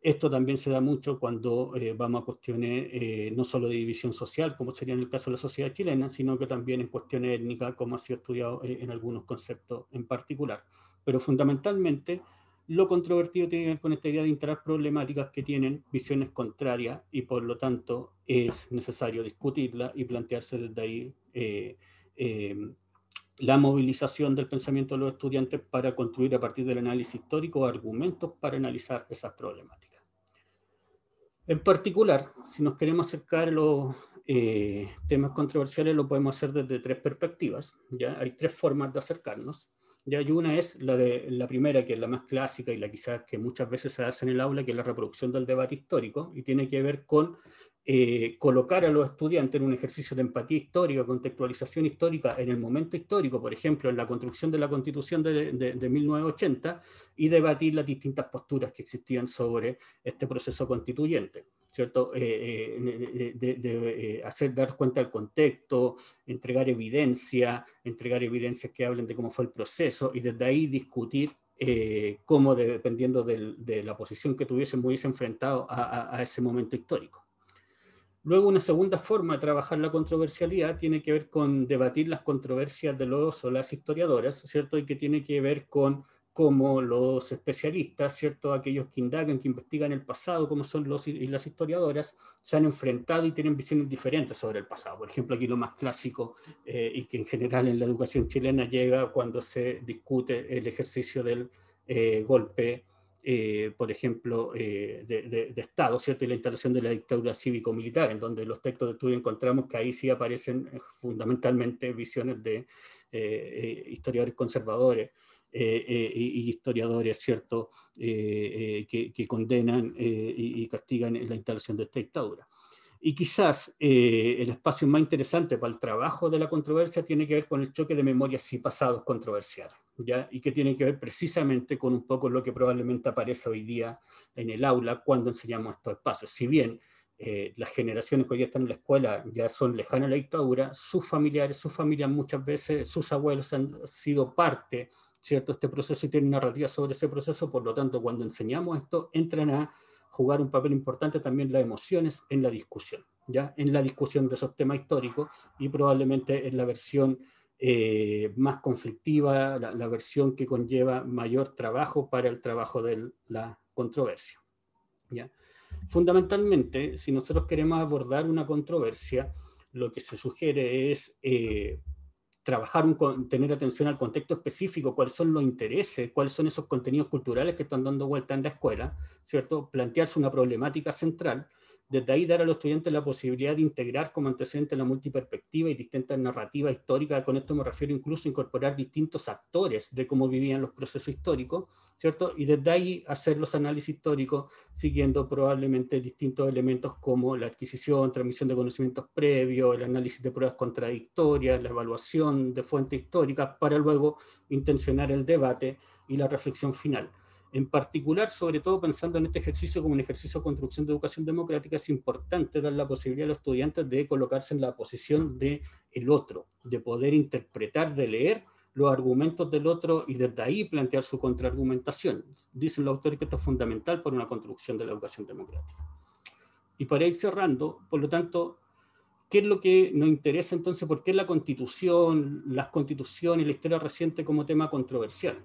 Esto también se da mucho cuando eh, vamos a cuestiones eh, no solo de división social, como sería en el caso de la sociedad chilena, sino que también en cuestiones étnicas, como ha sido estudiado en algunos conceptos en particular. Pero fundamentalmente, lo controvertido tiene que ver con esta idea de integrar problemáticas que tienen visiones contrarias y por lo tanto es necesario discutirla y plantearse desde ahí la movilización del pensamiento de los estudiantes para construir a partir del análisis histórico argumentos para analizar esas problemáticas. En particular, si nos queremos acercar a los eh, temas controversiales, lo podemos hacer desde tres perspectivas. ¿ya? Hay tres formas de acercarnos. ¿Ya? Y una es la, de, la primera, que es la más clásica y la quizás que muchas veces se hace en el aula, que es la reproducción del debate histórico, y tiene que ver con eh, colocar a los estudiantes en un ejercicio de empatía histórica, contextualización histórica en el momento histórico, por ejemplo, en la construcción de la Constitución de, 1980, y debatir las distintas posturas que existían sobre este proceso constituyente. ¿Cierto? Eh, eh, de, hacer dar cuenta del contexto, entregar evidencia, entregar evidencias que hablen de cómo fue el proceso y desde ahí discutir cómo, dependiendo de, la posición que tuviesen, hubiese enfrentado a ese momento histórico. Luego, una segunda forma de trabajar la controversialidad tiene que ver con debatir las controversias de los o las historiadoras, ¿cierto? Y que tiene que ver con cómo los especialistas, ¿cierto? Aquellos que indagan, que investigan el pasado, como son los y las historiadoras, se han enfrentado y tienen visiones diferentes sobre el pasado. Por ejemplo, aquí lo más clásico eh, y que en general en la educación chilena llega cuando se discute el ejercicio del eh, golpe eh, por ejemplo, eh, de, Estado, ¿cierto? Y la instalación de la dictadura cívico-militar, en donde los textos de estudio encontramos que ahí sí aparecen eh, fundamentalmente visiones de historiadores conservadores y historiadores, ¿cierto?, que, condenan y, castigan la instalación de esta dictadura. Y quizás eh, el espacio más interesante para el trabajo de la controversia tiene que ver con el choque de memorias y pasados controversiales, ¿ya? y que tiene que ver precisamente con un poco lo que probablemente aparece hoy día en el aula cuando enseñamos estos espacios. Si bien eh, las generaciones que hoy están en la escuela ya son lejanas a la dictadura, sus familiares, sus familias muchas veces, sus abuelos han sido parte, ¿cierto?, este proceso y tienen narrativa sobre ese proceso, por lo tanto, cuando enseñamos esto, entran a jugar un papel importante también las emociones en la discusión, ¿ya? En la discusión de esos temas históricos y probablemente en la versión eh, más conflictiva, la, versión que conlleva mayor trabajo para el trabajo de la controversia, ¿ya? Fundamentalmente, si nosotros queremos abordar una controversia, lo que se sugiere es eh, trabajar, un, tener atención al contexto específico, cuáles son los intereses, cuáles son esos contenidos culturales que están dando vuelta en la escuela, ¿cierto? Plantearse una problemática central desde ahí dar a los estudiantes la posibilidad de integrar como antecedente la multiperspectiva y distintas narrativas históricas, con esto me refiero incluso a incorporar distintos actores de cómo vivían los procesos históricos, ¿cierto? Y desde ahí hacer los análisis históricos siguiendo probablemente distintos elementos como la adquisición, transmisión de conocimientos previos, el análisis de pruebas contradictorias, la evaluación de fuentes históricas, para luego intencionar el debate y la reflexión final. En particular, sobre todo pensando en este ejercicio como un ejercicio de construcción de educación democrática, es importante dar la posibilidad a los estudiantes de colocarse en la posición del el otro, de poder interpretar, de leer los argumentos del otro y desde ahí plantear su contraargumentación. Dicen los autores que esto es fundamental para una construcción de la educación democrática. Y para ir cerrando, por lo tanto, ¿qué es lo que nos interesa entonces? ¿Por qué la constitución, las constituciones y la historia reciente como tema controversial?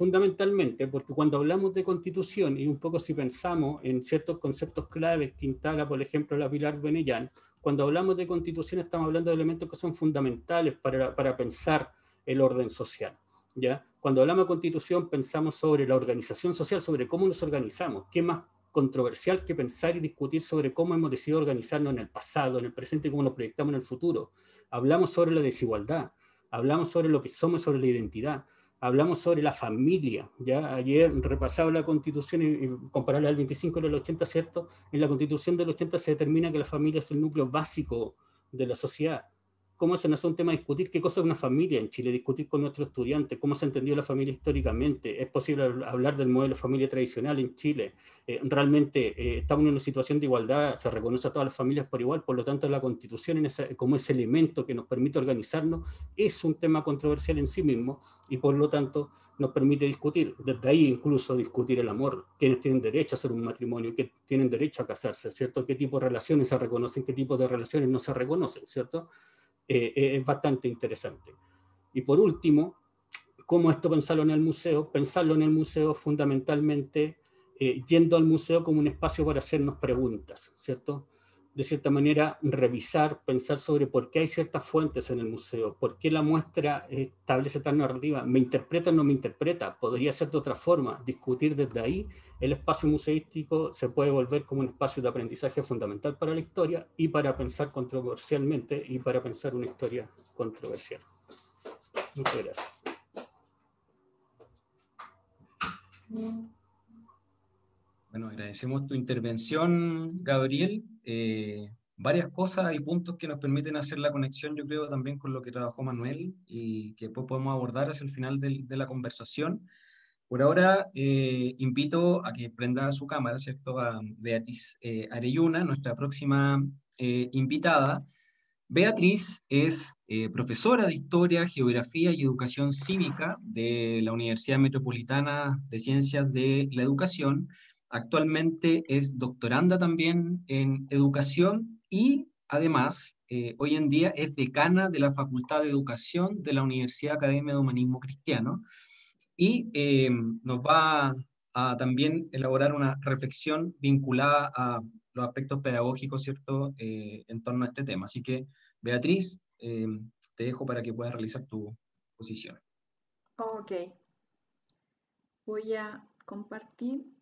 Fundamentalmente porque cuando hablamos de constitución y un poco si pensamos en ciertos conceptos claves que instala, por ejemplo, la Pilar Benellán, cuando hablamos de constitución estamos hablando de elementos que son fundamentales para, para pensar el orden social. ¿ya? Cuando hablamos de constitución pensamos sobre la organización social, sobre cómo nos organizamos, qué más controversial que pensar y discutir sobre cómo hemos decidido organizarnos en el pasado, en el presente y cómo nos proyectamos en el futuro. Hablamos sobre la desigualdad, hablamos sobre lo que somos, sobre la identidad, hablamos sobre la familia. ¿ya? Ayer repasaba la constitución y, compararla al 25 y al 80, ¿cierto? En la constitución del 80 se determina que la familia es el núcleo básico de la sociedad cómo se hace un tema discutir qué cosa es una familia en Chile, discutir con nuestros estudiantes, cómo se ha entendido la familia históricamente, es posible hablar del modelo de familia tradicional en Chile, eh, realmente eh, estamos en una situación de igualdad, se reconoce a todas las familias por igual, por lo tanto la constitución en como ese elemento que nos permite organizarnos es un tema controversial en sí mismo y por lo tanto nos permite discutir, desde ahí incluso discutir el amor, quienes tienen derecho a hacer un matrimonio, que tienen derecho a casarse, ¿cierto? ¿Qué tipo de relaciones se reconocen, qué tipo de relaciones no se reconocen, ¿cierto? Eh, eh, es bastante interesante. Y por último, ¿cómo esto pensarlo en el museo? Pensarlo en el museo fundamentalmente eh, yendo al museo como un espacio para hacernos preguntas, ¿cierto? De cierta manera, revisar, pensar sobre por qué hay ciertas fuentes en el museo, por qué la muestra establece tal narrativa, me interpreta o no me interpreta, podría ser de otra forma, discutir desde ahí, el espacio museístico se puede volver como un espacio de aprendizaje fundamental para la historia y para pensar controversialmente y para pensar una historia controversial. Muchas gracias. Bueno, agradecemos tu intervención, Gabriel. Eh, varias cosas y puntos que nos permiten hacer la conexión, yo creo, también con lo que trabajó Manuel y que después podemos abordar hacia el final de, la conversación. Por ahora, eh, invito a que prenda su cámara, ¿cierto?, a Beatriz eh, Areyuna, nuestra próxima invitada. Beatriz es profesora de Historia, Geografía y Educación Cívica de la Universidad Metropolitana de Ciencias de la Educación Actualmente es doctoranda también en educación y además eh, hoy en día es decana de la Facultad de Educación de la Universidad Academia de Humanismo Cristiano y eh, nos va a también elaborar una reflexión vinculada a los aspectos pedagógicos, ¿cierto?, eh, en torno a este tema. Así que, Beatriz, te dejo para que puedas realizar tu posición. Ok. Voy a compartir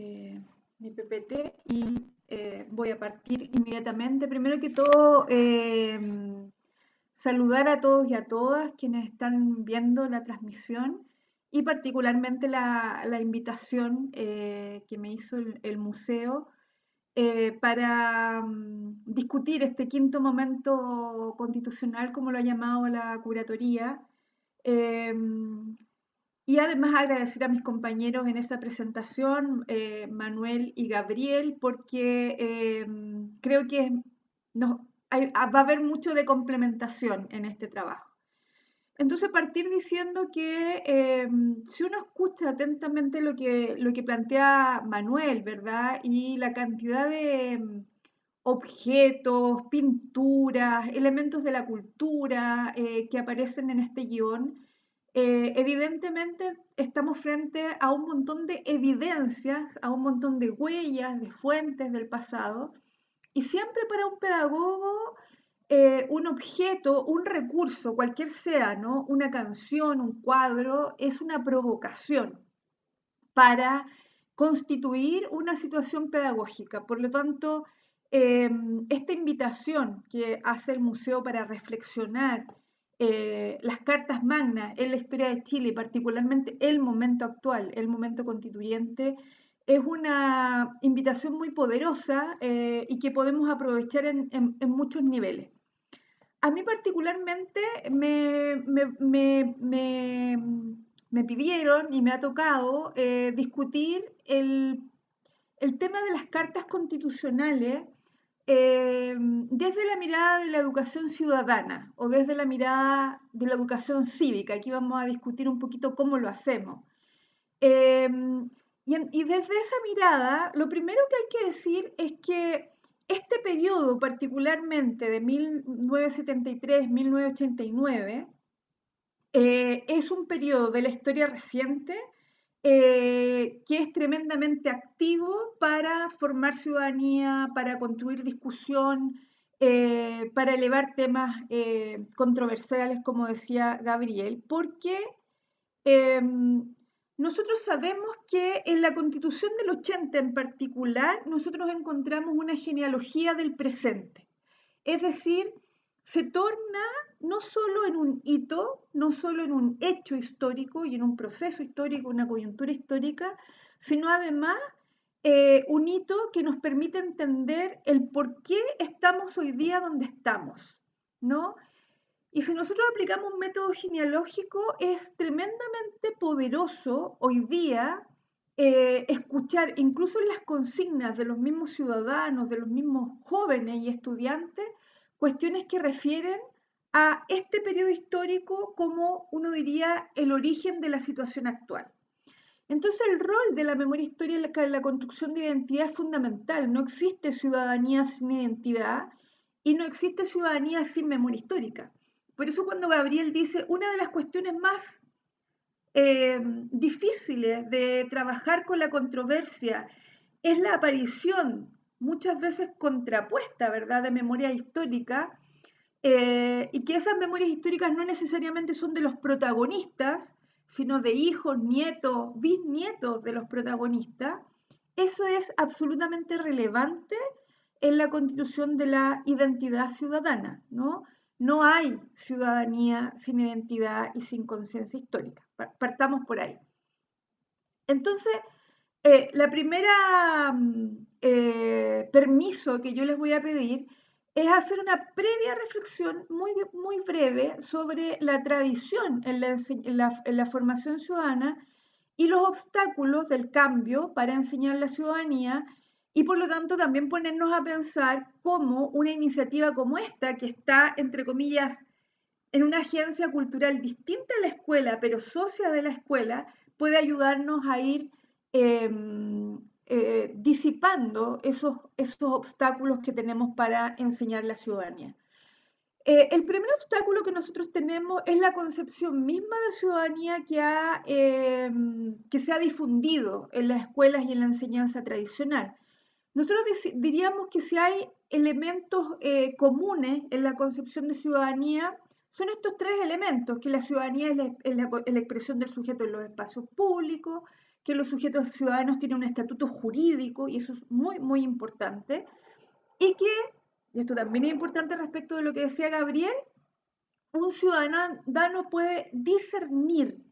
Eh, mi PPT y eh, voy a partir inmediatamente. Primero que todo, eh, saludar a todos y a todas quienes están viendo la transmisión y particularmente la, invitación que me hizo el, museo para mm, discutir este quinto momento constitucional, como lo ha llamado la curatoría, y además agradecer a mis compañeros en esta presentación, eh, Manuel y Gabriel, porque eh, creo que va a haber mucho de complementación en este trabajo. Entonces, partir diciendo que eh, si uno escucha atentamente lo que, lo que plantea Manuel, ¿verdad? Y la cantidad de objetos, pinturas, elementos de la cultura que aparecen en este guion, eh, evidentemente estamos frente a un montón de evidencias, a un montón de huellas, de fuentes del pasado, y siempre para un pedagogo eh, un objeto, un recurso, cualquier sea, ¿no? una canción, un cuadro, es una provocación para constituir una situación pedagógica. Por lo tanto, em, esta invitación que hace el museo para reflexionar eh, las cartas magnas en la historia de Chile, particularmente el momento actual, el momento constituyente, es una invitación muy poderosa eh, y que podemos aprovechar en, muchos niveles. A mí particularmente me, pidieron y me ha tocado eh, discutir el, el tema de las cartas constitucionales eh, desde la mirada de la educación ciudadana o desde la mirada de la educación cívica. Aquí vamos a discutir un poquito cómo lo hacemos. Eh, y, desde esa mirada, lo primero que hay que decir es que este periodo, particularmente de 1973-1989, eh, es un periodo de la historia reciente eh, que es tremendamente activo para formar ciudadanía, para construir discusión, eh, para elevar temas eh, controversiales, como decía Gabriel, porque em, nosotros sabemos que en la constitución del 80 en particular, nosotros encontramos una genealogía del presente. Es decir, se torna no solo en un hito, no solo en un hecho histórico y en un proceso histórico, una coyuntura histórica, sino además eh, un hito que nos permite entender el por qué estamos hoy día donde estamos, ¿no? Y si nosotros aplicamos un método genealógico, es tremendamente poderoso hoy día eh, escuchar, incluso las consignas de los mismos ciudadanos, de los mismos jóvenes y estudiantes, cuestiones que refieren a este periodo histórico como uno diría el origen de la situación actual. Entonces el rol de la memoria histórica en la construcción de identidad es fundamental. No existe ciudadanía sin identidad y no existe ciudadanía sin memoria histórica. Por eso cuando Gabriel dice, una de las cuestiones más eh, difíciles de trabajar con la controversia es la aparición, muchas veces contrapuesta, ¿verdad?, de memoria histórica, eh, y que esas memorias históricas no necesariamente son de los protagonistas, sino de hijos, nietos, bisnietos de los protagonistas, eso es absolutamente relevante en la constitución de la identidad ciudadana, ¿no? No hay ciudadanía sin identidad y sin conciencia histórica. Partamos por ahí. Entonces, eh, la primera mm, eh, permiso que yo les voy a pedir es hacer una previa reflexión muy, muy breve sobre la tradición en la, formación ciudadana y los obstáculos del cambio para enseñar la ciudadanía y por lo tanto también ponernos a pensar cómo una iniciativa como esta, que está, entre comillas, en una agencia cultural distinta a la escuela, pero socia de la escuela, puede ayudarnos a ir em, eh, disipando esos, esos obstáculos que tenemos para enseñar la ciudadanía. Eh, el primer obstáculo que nosotros tenemos es la concepción misma de ciudadanía que, ha, em, que se ha difundido en las escuelas y en la enseñanza tradicional. Nosotros diríamos que si hay elementos eh, comunes en la concepción de ciudadanía, son estos tres elementos, que la ciudadanía es la, expresión del sujeto en los espacios públicos, que los sujetos ciudadanos tienen un estatuto jurídico, y eso es muy, muy importante, y que, y esto también es importante respecto de lo que decía Gabriel, un ciudadano puede discernir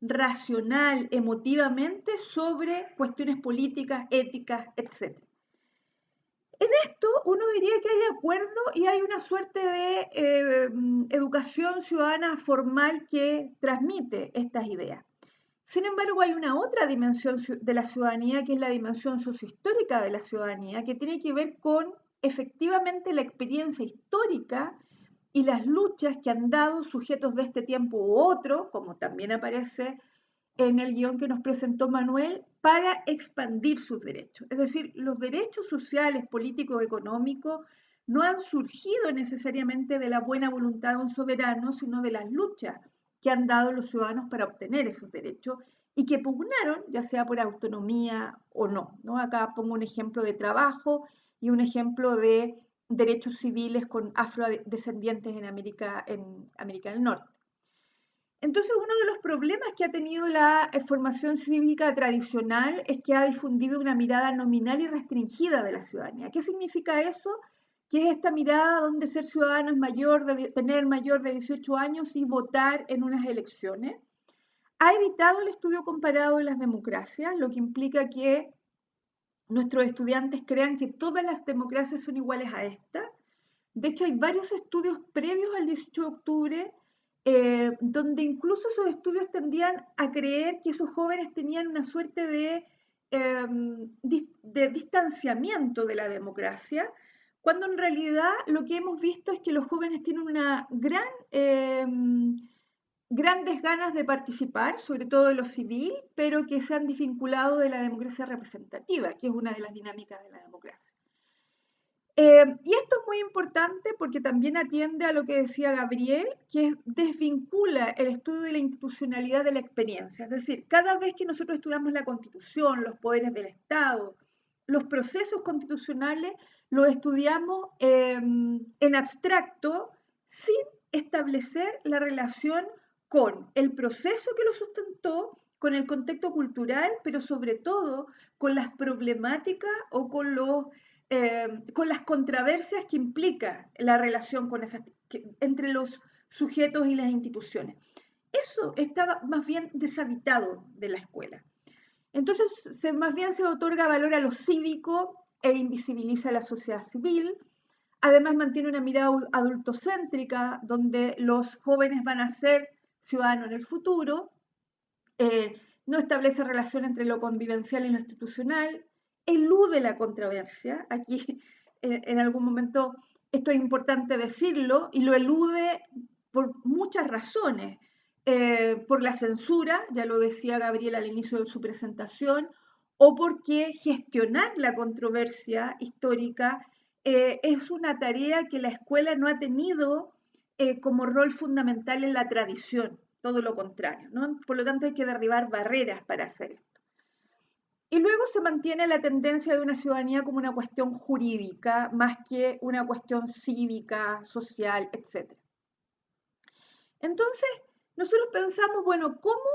racional, emotivamente, sobre cuestiones políticas, éticas, etc. En esto uno diría que hay acuerdo y hay una suerte de eh, educación ciudadana formal que transmite estas ideas. Sin embargo, hay una otra dimensión de la ciudadanía que es la dimensión sociohistórica de la ciudadanía, que tiene que ver con efectivamente la experiencia histórica y las luchas que han dado sujetos de este tiempo u otro, como también aparece en el guion que nos presentó Manuel, para expandir sus derechos. Es decir, los derechos sociales, políticos, económicos no han surgido necesariamente de la buena voluntad de un soberano, sino de las luchas que han dado los ciudadanos para obtener esos derechos y que pugnaron, ya sea por autonomía o no. Acá pongo un ejemplo de trabajo y un ejemplo de derechos civiles con afrodescendientes en América, en América del Norte. Entonces, uno de los problemas que ha tenido la eh, formación cívica tradicional es que ha difundido una mirada nominal y restringida de la ciudadanía. ¿Qué significa eso? Que es esta mirada donde ser ciudadano es mayor, de, tener mayor de 18 años y votar en unas elecciones. Ha evitado el estudio comparado de las democracias, lo que implica que nuestros estudiantes crean que todas las democracias son iguales a esta. De hecho, hay varios estudios previos al 18 de octubre eh, donde incluso esos estudios tendían a creer que esos jóvenes tenían una suerte de, em, de distanciamiento de la democracia, cuando en realidad lo que hemos visto es que los jóvenes tienen una gran, em, grandes ganas de participar, sobre todo de lo civil, pero que se han desvinculado de la democracia representativa, que es una de las dinámicas de la democracia. Eh, y esto es muy importante porque también atiende a lo que decía Gabriel, que desvincula el estudio de la institucionalidad de la experiencia. Es decir, cada vez que nosotros estudiamos la constitución, los poderes del Estado, los procesos constitucionales, los estudiamos em, en abstracto sin establecer la relación con el proceso que lo sustentó, con el contexto cultural, pero sobre todo con las problemáticas o con, los, eh, con las controversias que implica la relación con esas, entre los sujetos y las instituciones. Eso estaba más bien deshabitado de la escuela. Entonces, se, más bien se otorga valor a lo cívico e invisibiliza a la sociedad civil. Además, mantiene una mirada adultocéntrica, donde los jóvenes van a ser ciudadanos en el futuro. Eh, no establece relación entre lo convivencial y lo institucional. Elude la controversia. Aquí, *laughs* en algún momento, esto es importante decirlo, y lo elude por muchas razones. Eh, por la censura, ya lo decía Gabriel al inicio de su presentación, o porque gestionar la controversia histórica eh, es una tarea que la escuela no ha tenido eh, como rol fundamental en la tradición, todo lo contrario. ¿no? Por lo tanto, hay que derribar barreras para hacer esto. Y luego se mantiene la tendencia de una ciudadanía como una cuestión jurídica, más que una cuestión cívica, social, etc. Entonces, nosotros pensamos, bueno, ¿cómo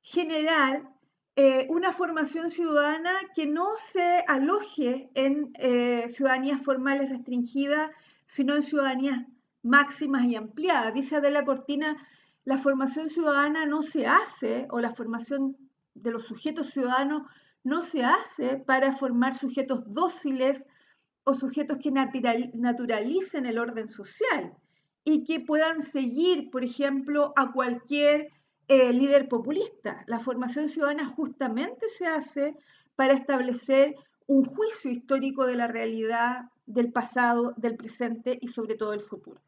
generar eh, una formación ciudadana que no se aloje en eh, ciudadanías formales restringidas, sino en ciudadanías máximas y ampliadas? Dice Adela Cortina, la formación ciudadana no se hace, o la formación de los sujetos ciudadanos no se hace para formar sujetos dóciles o sujetos que naturalicen el orden social y que puedan seguir, por ejemplo, a cualquier eh, líder populista. La formación ciudadana justamente se hace para establecer un juicio histórico de la realidad, del pasado, del presente y sobre todo del futuro.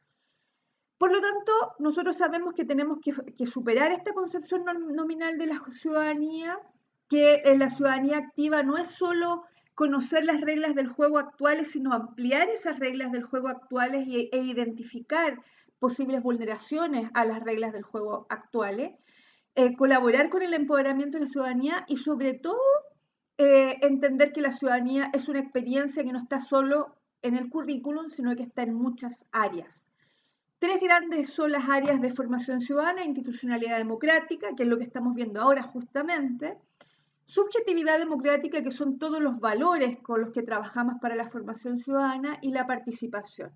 Por lo tanto, nosotros sabemos que tenemos que, superar esta concepción nominal de la ciudadanía, que la ciudadanía activa no es solo conocer las reglas del juego actuales, sino ampliar esas reglas del juego actuales e, identificar posibles vulneraciones a las reglas del juego actuales, eh, colaborar con el empoderamiento de la ciudadanía y sobre todo eh, entender que la ciudadanía es una experiencia que no está solo en el currículum, sino que está en muchas áreas. Tres grandes son las áreas de formación ciudadana, institucionalidad democrática, que es lo que estamos viendo ahora justamente, subjetividad democrática, que son todos los valores con los que trabajamos para la formación ciudadana, y la participación.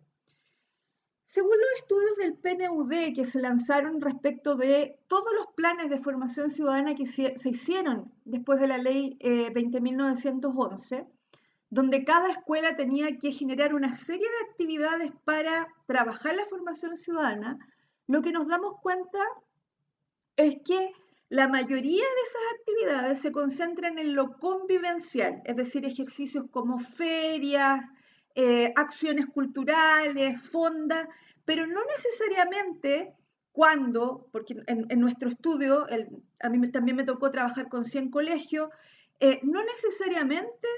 Según los estudios del PNUD que se lanzaron respecto de todos los planes de formación ciudadana que se, hicieron después de la ley 20.911, eh, donde cada escuela tenía que generar una serie de actividades para trabajar la formación ciudadana, lo que nos damos cuenta es que la mayoría de esas actividades se concentran en lo convivencial, es decir, ejercicios como ferias, eh, acciones culturales, fondas, pero no necesariamente cuando, porque en, nuestro estudio, a mí también me tocó trabajar con 100 colegios, eh, no necesariamente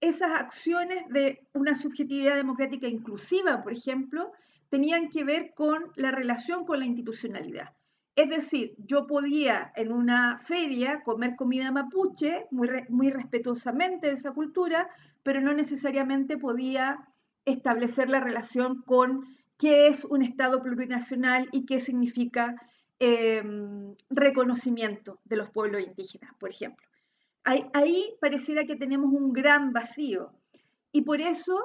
esas acciones de una subjetividad democrática inclusiva, por ejemplo, tenían que ver con la relación con la institucionalidad. Es decir, yo podía en una feria comer comida mapuche, muy, muy respetuosamente de esa cultura, pero no necesariamente podía establecer la relación con qué es un Estado plurinacional y qué significa em, reconocimiento de los pueblos indígenas, por ejemplo. Ahí, ahí pareciera que tenemos un gran vacío y por eso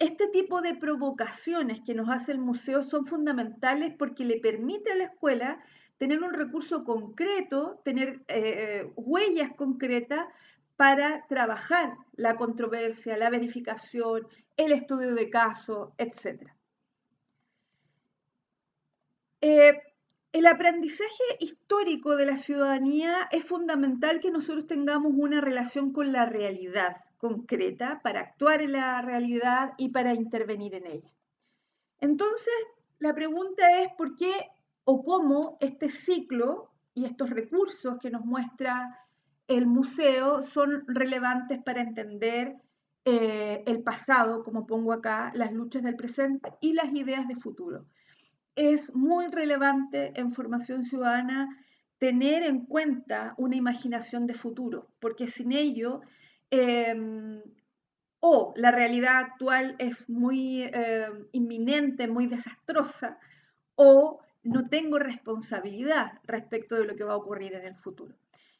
este tipo de provocaciones que nos hace el museo son fundamentales porque le permite a la escuela tener un recurso concreto, tener eh, huellas concretas para trabajar la controversia, la verificación, el estudio de caso, etc. Eh, el aprendizaje histórico de la ciudadanía es fundamental que nosotros tengamos una relación con la realidad concreta para actuar en la realidad y para intervenir en ella. Entonces, la pregunta es por qué o cómo este ciclo y estos recursos que nos muestra el museo son relevantes para entender eh, el pasado, como pongo acá, las luchas del presente y las ideas de futuro. Es muy relevante en formación ciudadana tener en cuenta una imaginación de futuro, porque sin ello Em, o la realidad actual es muy em, inminente, muy desastrosa, o no tengo responsabilidad respecto de lo que va a ocurrir en el futuro.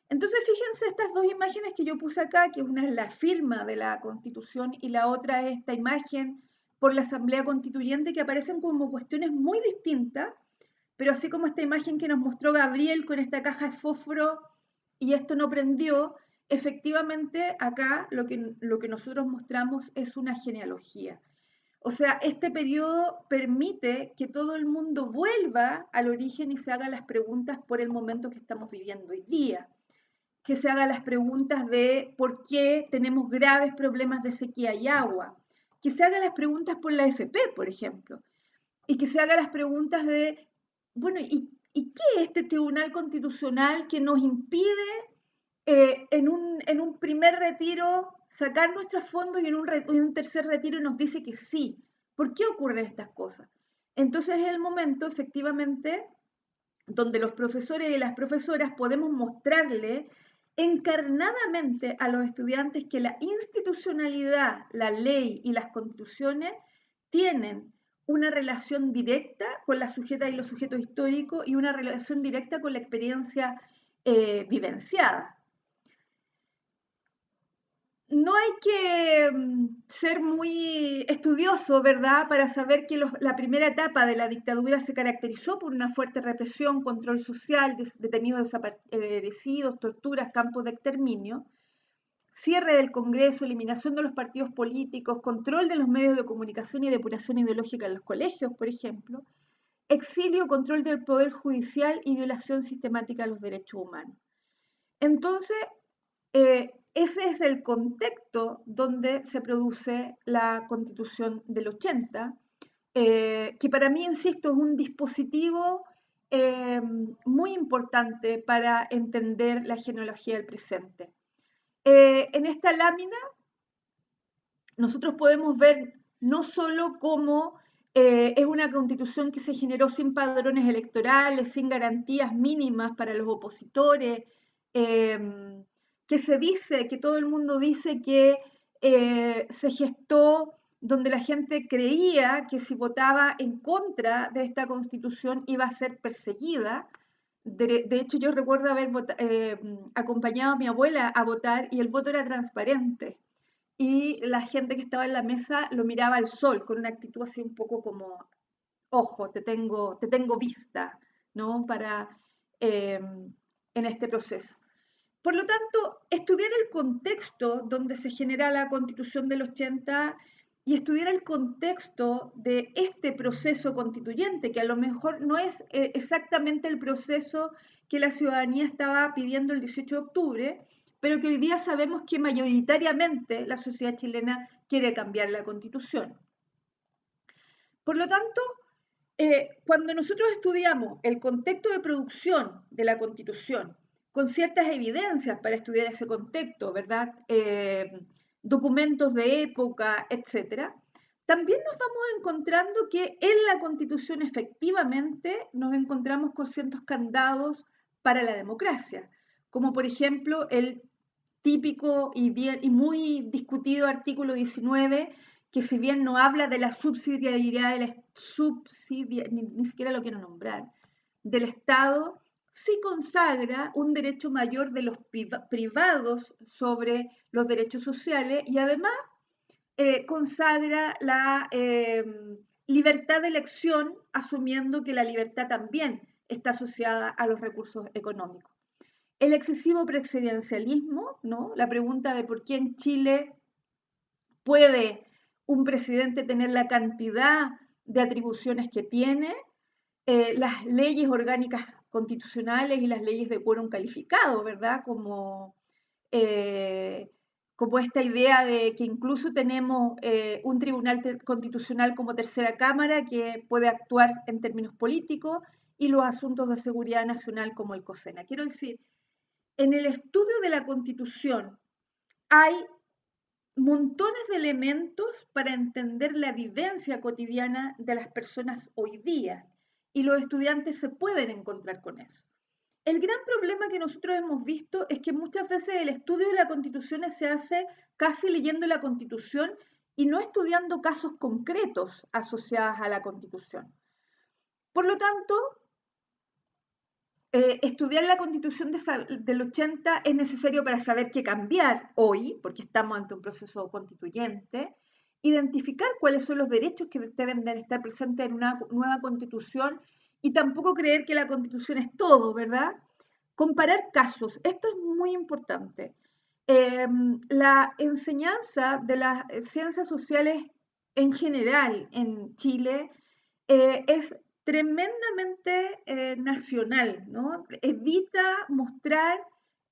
Entonces, fíjense estas dos imágenes que yo puse acá, que una es la firma de la Constitución y la otra es esta imagen por la Asamblea Constituyente, que aparecen como cuestiones muy distintas, pero así como esta imagen que nos mostró Gabriel con esta caja de fósforo y esto no prendió, efectivamente acá lo que, lo que nosotros mostramos es una genealogía. O sea, este periodo permite que todo el mundo vuelva al origen y se haga las preguntas por el momento que estamos viviendo hoy día. Que se haga las preguntas de por qué tenemos graves problemas de sequía y agua, que se haga las preguntas por la FP, por ejemplo, y que se haga las preguntas de, bueno, ¿y, qué es este Tribunal Constitucional que nos impide eh, en, un, primer retiro sacar nuestros fondos y en un, en un tercer retiro nos dice que sí? ¿Por qué ocurren estas cosas? Entonces es el momento, efectivamente, donde los profesores y las profesoras podemos mostrarle encarnadamente a los estudiantes que la institucionalidad, la ley y las constituciones tienen una relación directa con la sujeta y los sujetos históricos y una relación directa con la experiencia eh, vivenciada no hay que mm, ser muy estudioso, ¿verdad?, para saber que la primera etapa de la dictadura se caracterizó por una fuerte represión, control social, detenidos desaparecidos, torturas, campos de exterminio, cierre del Congreso, eliminación de los partidos políticos, control de los medios de comunicación y depuración ideológica en los colegios, por ejemplo, exilio, control del poder judicial y violación sistemática de los derechos humanos. Entonces, eh, ese es el contexto donde se produce la constitución del 80, eh, que para mí, insisto, es un dispositivo eh, muy importante para entender la genealogía del presente. Eh, en esta lámina, nosotros podemos ver no solo cómo es una constitución que se generó sin padrones electorales, sin garantías mínimas para los opositores, que se dice, que todo el mundo dice que eh, se gestó donde la gente creía que si votaba en contra de esta constitución iba a ser perseguida. De, hecho, yo recuerdo haber eh, acompañado a mi abuela a votar y el voto era transparente. Y la gente que estaba en la mesa lo miraba al sol con una actitud así un poco como, ojo, te tengo, te tengo vista, ¿no? Para, eh, en este proceso. Por lo tanto, estudiar el contexto donde se genera la constitución del 80 y estudiar el contexto de este proceso constituyente, que a lo mejor no es eh, exactamente el proceso que la ciudadanía estaba pidiendo el 18 de octubre, pero que hoy día sabemos que mayoritariamente la sociedad chilena quiere cambiar la constitución. Por lo tanto, eh, cuando nosotros estudiamos el contexto de producción de la constitución con ciertas evidencias para estudiar ese contexto, ¿verdad? Eh, documentos de época, etcétera. También nos vamos encontrando que en la Constitución efectivamente nos encontramos con ciertos candados para la democracia, como por ejemplo el típico y, bien, y muy discutido artículo 19, que si bien no habla de la subsidiariedad, de la subsidia, ni, ni siquiera lo quiero nombrar, del Estado, sí consagra un derecho mayor de los privados sobre los derechos sociales y además eh, consagra la em, libertad de elección, asumiendo que la libertad también está asociada a los recursos económicos. El excesivo presidencialismo, ¿no? la pregunta de por qué en Chile puede un presidente tener la cantidad de atribuciones que tiene, eh, las leyes orgánicas constitucionales y las leyes de quórum calificado, ¿verdad? Como, eh, como esta idea de que incluso tenemos eh, un tribunal constitucional como tercera cámara que puede actuar en términos políticos y los asuntos de seguridad nacional como el COSENA. Quiero decir, en el estudio de la constitución hay montones de elementos para entender la vivencia cotidiana de las personas hoy día y los estudiantes se pueden encontrar con eso. El gran problema que nosotros hemos visto es que muchas veces el estudio de la constitución se hace casi leyendo la constitución y no estudiando casos concretos asociados a la constitución. Por lo tanto, eh, estudiar la constitución del 80 es necesario para saber qué cambiar hoy, porque estamos ante un proceso constituyente, identificar cuáles son los derechos que deben estar presentes en una nueva constitución y tampoco creer que la constitución es todo, ¿verdad? Comparar casos, esto es muy importante. Em, la enseñanza de las ciencias sociales en general en Chile eh, es tremendamente eh, nacional, ¿no? Evita mostrar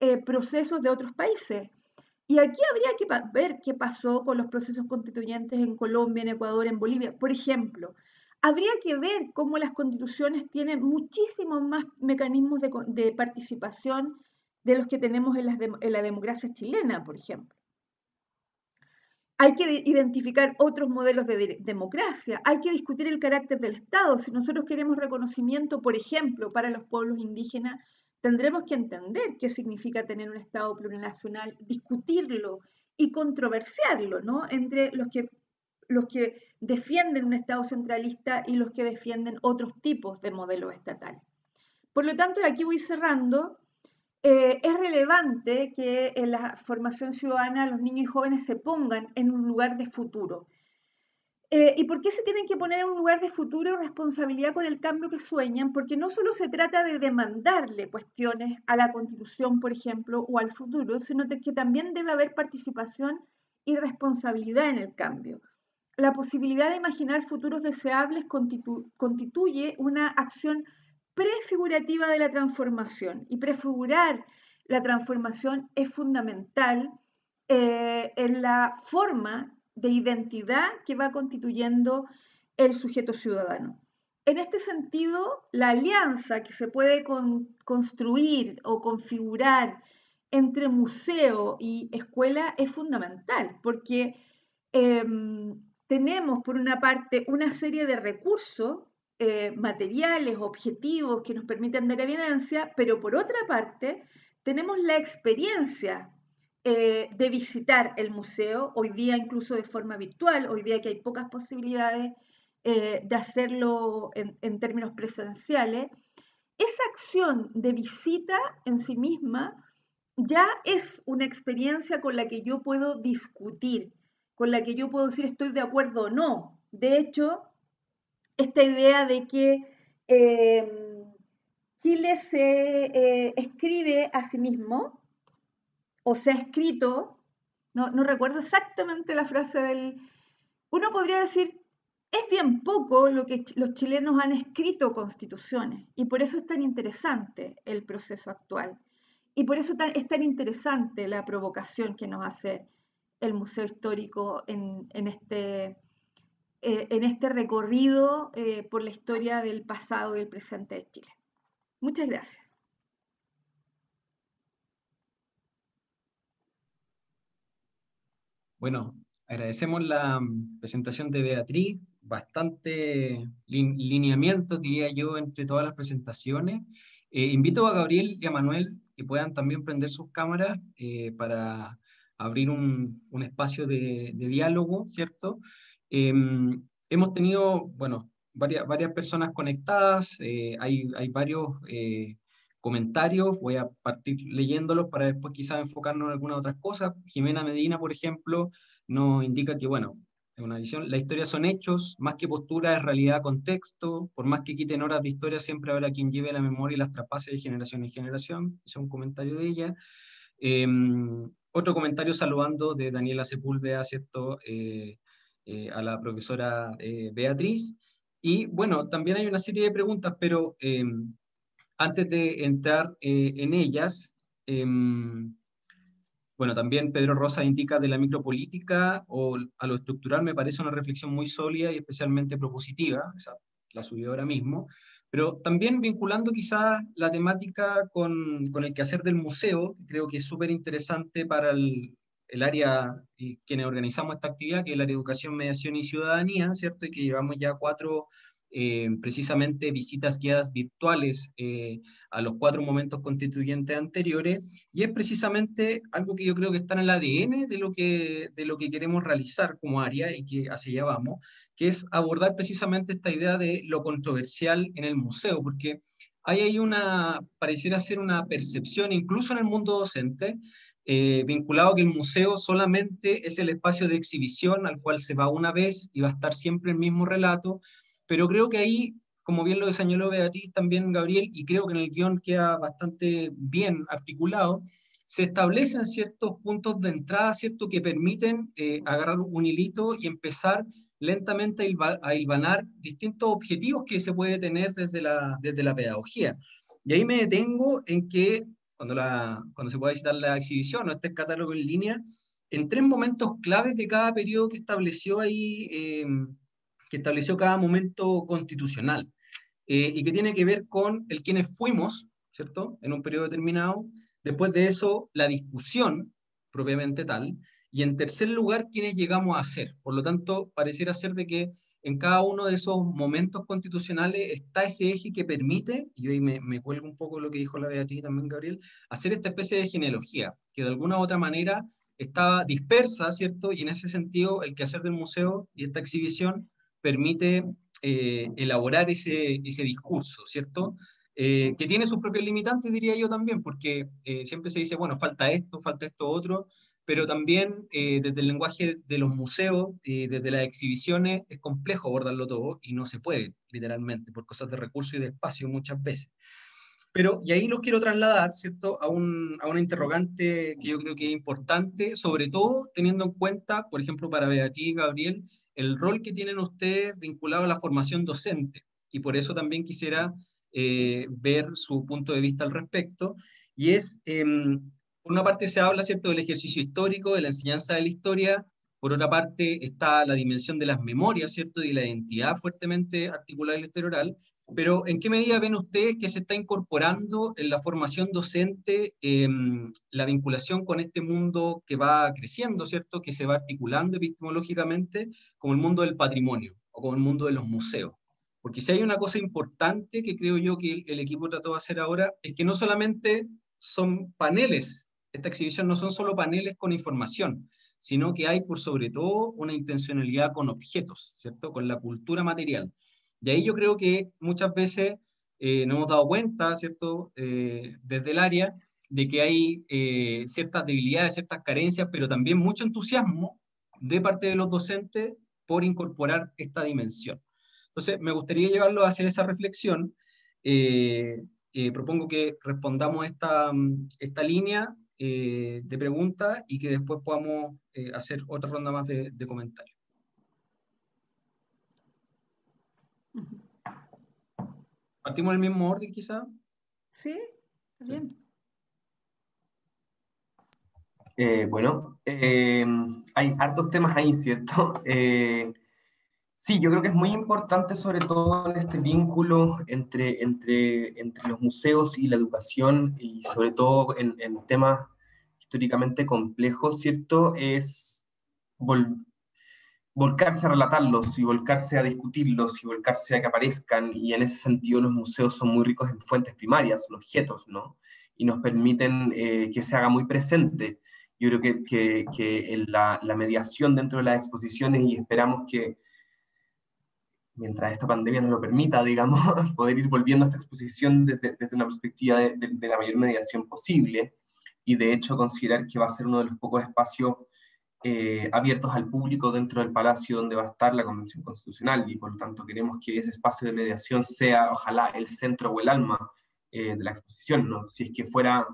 eh, procesos de otros países. Y aquí habría que ver qué pasó con los procesos constituyentes en Colombia, en Ecuador, en Bolivia. Por ejemplo, habría que ver cómo las constituciones tienen muchísimos más mecanismos de, participación de los que tenemos en la democracia chilena, por ejemplo. Hay que identificar otros modelos de democracia, hay que discutir el carácter del Estado. Si nosotros queremos reconocimiento, por ejemplo, para los pueblos indígenas, tendremos que entender qué significa tener un Estado plurinacional, discutirlo y controversiarlo, ¿no? Entre los que, los que defienden un Estado centralista y los que defienden otros tipos de modelos estatales. Por lo tanto, aquí voy cerrando. Eh, es relevante que en la formación ciudadana los niños y jóvenes se pongan en un lugar de futuro. Eh, ¿Y por qué se tienen que poner en un lugar de futuro responsabilidad con el cambio que sueñan? Porque no solo se trata de demandarle cuestiones a la constitución, por ejemplo, o al futuro, sino que también debe haber participación y responsabilidad en el cambio. La posibilidad de imaginar futuros deseables constituye una acción prefigurativa de la transformación y prefigurar la transformación es fundamental eh, en la forma de identidad que va constituyendo el sujeto ciudadano. En este sentido, la alianza que se puede construir o configurar entre museo y escuela es fundamental, porque em, tenemos, por una parte, una serie de recursos eh, materiales, objetivos que nos permiten dar evidencia, pero por otra parte tenemos la experiencia eh, de visitar el museo, hoy día incluso de forma virtual, hoy día que hay pocas posibilidades eh, de hacerlo en, términos presenciales, esa acción de visita en sí misma ya es una experiencia con la que yo puedo discutir, con la que yo puedo decir estoy de acuerdo o no. De hecho, esta idea de que eh, Chile se eh, escribe a sí mismo, o se ha escrito, no, no recuerdo exactamente la frase del... Uno podría decir, es bien poco lo que los chilenos han escrito constituciones y por eso es tan interesante el proceso actual y por eso es tan interesante la provocación que nos hace el Museo Histórico en, en este eh, en este recorrido eh, por la historia del pasado y el presente de Chile. Muchas gracias. Bueno, agradecemos la mm, presentación de Beatriz, bastante lineamiento, diría yo, entre todas las presentaciones. Eh, invito a Gabriel y a Manuel que puedan también prender sus cámaras para abrir un, espacio de, diálogo, ¿cierto? Em, hemos tenido, bueno, varias, personas conectadas, eh, hay, varios eh, comentarios, voy a partir leyéndolos para después quizás enfocarnos en algunas otras cosas. Jimena Medina, por ejemplo, nos indica que, bueno, en una visión, la historia son hechos, más que postura es realidad, contexto, por más que quiten horas de historia, siempre habrá quien lleve la memoria y las trapaces de generación en generación, es un comentario de ella. Em, otro comentario saludando de Daniela Sepúlveda, ¿cierto? Eh, eh, a la profesora eh, Beatriz. Y bueno, también hay una serie de preguntas, pero em, antes de entrar eh, en ellas, em, bueno, también Pedro Rosa indica de la micropolítica o a lo estructural me parece una reflexión muy sólida y especialmente propositiva, esa la subió ahora mismo, pero también vinculando quizá la temática con, con el quehacer del museo, creo que es súper interesante para el, el área y quienes organizamos esta actividad, que es la de educación, mediación y ciudadanía, ¿cierto? Y que llevamos ya cuatro, eh, precisamente, visitas guiadas virtuales eh, a los cuatro momentos constituyentes anteriores, y es precisamente algo que yo creo que está en el ADN de lo que, de lo que queremos realizar como área y que hacia allá vamos, que es abordar precisamente esta idea de lo controversial en el museo, porque hay ahí una, pareciera ser una percepción, incluso en el mundo docente, eh, vinculado que el museo solamente es el espacio de exhibición al cual se va una vez y va a estar siempre el mismo relato, pero creo que ahí, como bien lo señaló Beatriz también, Gabriel, y creo que en el guion queda bastante bien articulado, se establecen ciertos puntos de entrada, ¿cierto?, que permiten eh, agarrar un hilito y empezar lentamente a hilvanar distintos objetivos que se puede tener desde la, desde la pedagogía. Y ahí me detengo en que cuando, la, cuando se pueda visitar la exhibición o este catálogo en línea, en tres momentos claves de cada periodo que estableció ahí, em, que estableció cada momento constitucional, eh, y que tiene que ver con el quienes fuimos, ¿cierto?, en un periodo determinado, después de eso, la discusión propiamente tal, y en tercer lugar, quiénes llegamos a ser. Por lo tanto, pareciera ser de que en cada uno de esos momentos constitucionales está ese eje que permite, y hoy me, me cuelgo un poco lo que dijo la Beatriz también, Gabriel, hacer esta especie de genealogía, que de alguna u otra manera estaba dispersa, ¿cierto? Y en ese sentido, el quehacer del museo y esta exhibición permite eh, elaborar ese, ese discurso, ¿cierto? Eh, que tiene sus propios limitantes, diría yo también, porque eh, siempre se dice, bueno, falta esto, falta esto otro, pero también desde el lenguaje de los museos, desde las exhibiciones, es complejo abordarlo todo y no se puede, literalmente, por cosas de recursos y de espacio muchas veces. Pero, y ahí los quiero trasladar, ¿cierto?, a, un, a una interrogante que yo creo que es importante, sobre todo teniendo en cuenta, por ejemplo, para Beatriz Gabriel, el rol que tienen ustedes vinculado a la formación docente. Y por eso también quisiera eh, ver su punto de vista al respecto. Y es em, por una parte se habla, ¿cierto?, del ejercicio histórico, de la enseñanza de la historia, por otra parte está la dimensión de las memorias, ¿cierto?, y la identidad fuertemente articulada en historia oral, pero ¿en qué medida ven ustedes que se está incorporando en la formación docente em, la vinculación con este mundo que va creciendo, ¿cierto?, que se va articulando epistemológicamente como el mundo del patrimonio o como el mundo de los museos. Porque si hay una cosa importante que creo yo que el, el equipo trató de hacer ahora, es que no solamente son paneles esta exhibición no son solo paneles con información, sino que hay por sobre todo una intencionalidad con objetos, ¿cierto? Con la cultura material. Y ahí yo creo que muchas veces eh, nos hemos dado cuenta, ¿cierto? Eh, desde el área, de que hay eh, ciertas debilidades, ciertas carencias, pero también mucho entusiasmo de parte de los docentes por incorporar esta dimensión. Entonces, me gustaría llevarlo hacia esa reflexión. propongo que respondamos esta, esta línea de preguntas y que después podamos hacer otra ronda más de, comentarios. ¿Partimos en el mismo orden quizá? Sí, bien. Eh, bueno, hay hartos temas ahí, ¿cierto? *laughs* Sí, yo creo que es muy importante, sobre todo en este vínculo entre, entre, entre los museos y la educación, y sobre todo en, en temas históricamente complejos, ¿cierto? Es volcarse a relatarlos y volcarse a discutirlos y volcarse a que aparezcan, y en ese sentido los museos son muy ricos en fuentes primarias, son objetos, ¿no? Y nos permiten eh, que se haga muy presente. Yo creo que, que, que la, la mediación dentro de las exposiciones, y esperamos que mientras esta pandemia nos lo permita, digamos, *laughs* poder ir volviendo a esta exposición desde, desde una perspectiva de, de, la mayor mediación posible y de hecho considerar que va a ser uno de los pocos espacios eh, abiertos al público dentro del palacio donde va a estar la Convención Constitucional y por lo tanto queremos que ese espacio de mediación sea ojalá el centro o el alma eh, de la exposición, ¿no? Si es que fuera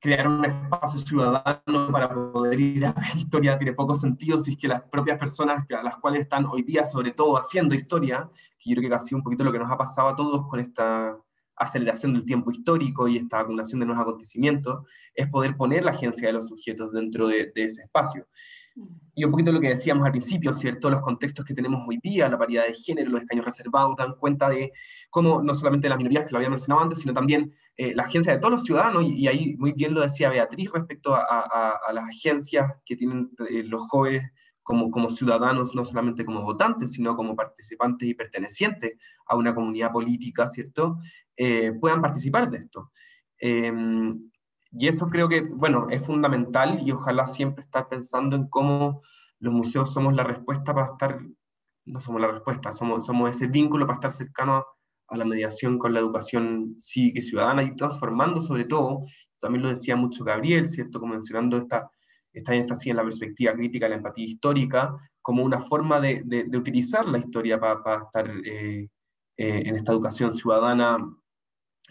crear un espacio ciudadano para poder ir a ver historia tiene poco sentido si es que las propias personas a las cuales están hoy día, sobre todo haciendo historia, que yo creo que ha sido un poquito lo que nos ha pasado a todos con esta aceleración del tiempo histórico y esta acumulación de nuevos acontecimientos, es poder poner la agencia de los sujetos dentro de, de ese espacio. Y un poquito lo que decíamos al principio, ¿cierto? Los contextos que tenemos hoy día, la paridad de género, los escaños reservados, dan cuenta de cómo no solamente las minorías que lo había mencionado antes, sino también eh, la agencia de todos los ciudadanos, y, ahí muy bien lo decía Beatriz respecto a, a, las agencias que tienen eh, los jóvenes como, como ciudadanos, no solamente como votantes, sino como participantes y pertenecientes a una comunidad política, ¿cierto? Eh, puedan participar de esto. Em, y eso creo que, bueno, es fundamental y ojalá siempre estar pensando en cómo los museos somos la respuesta para estar no somos la respuesta, somos, somos ese vínculo para estar cercano a, la mediación con la educación cívica y ciudadana y transformando sobre todo, también lo decía mucho Gabriel, ¿cierto? Como mencionando esta, esta énfasis en la perspectiva crítica, la empatía histórica, como una forma de, de, utilizar la historia para, estar eh, eh, en esta educación ciudadana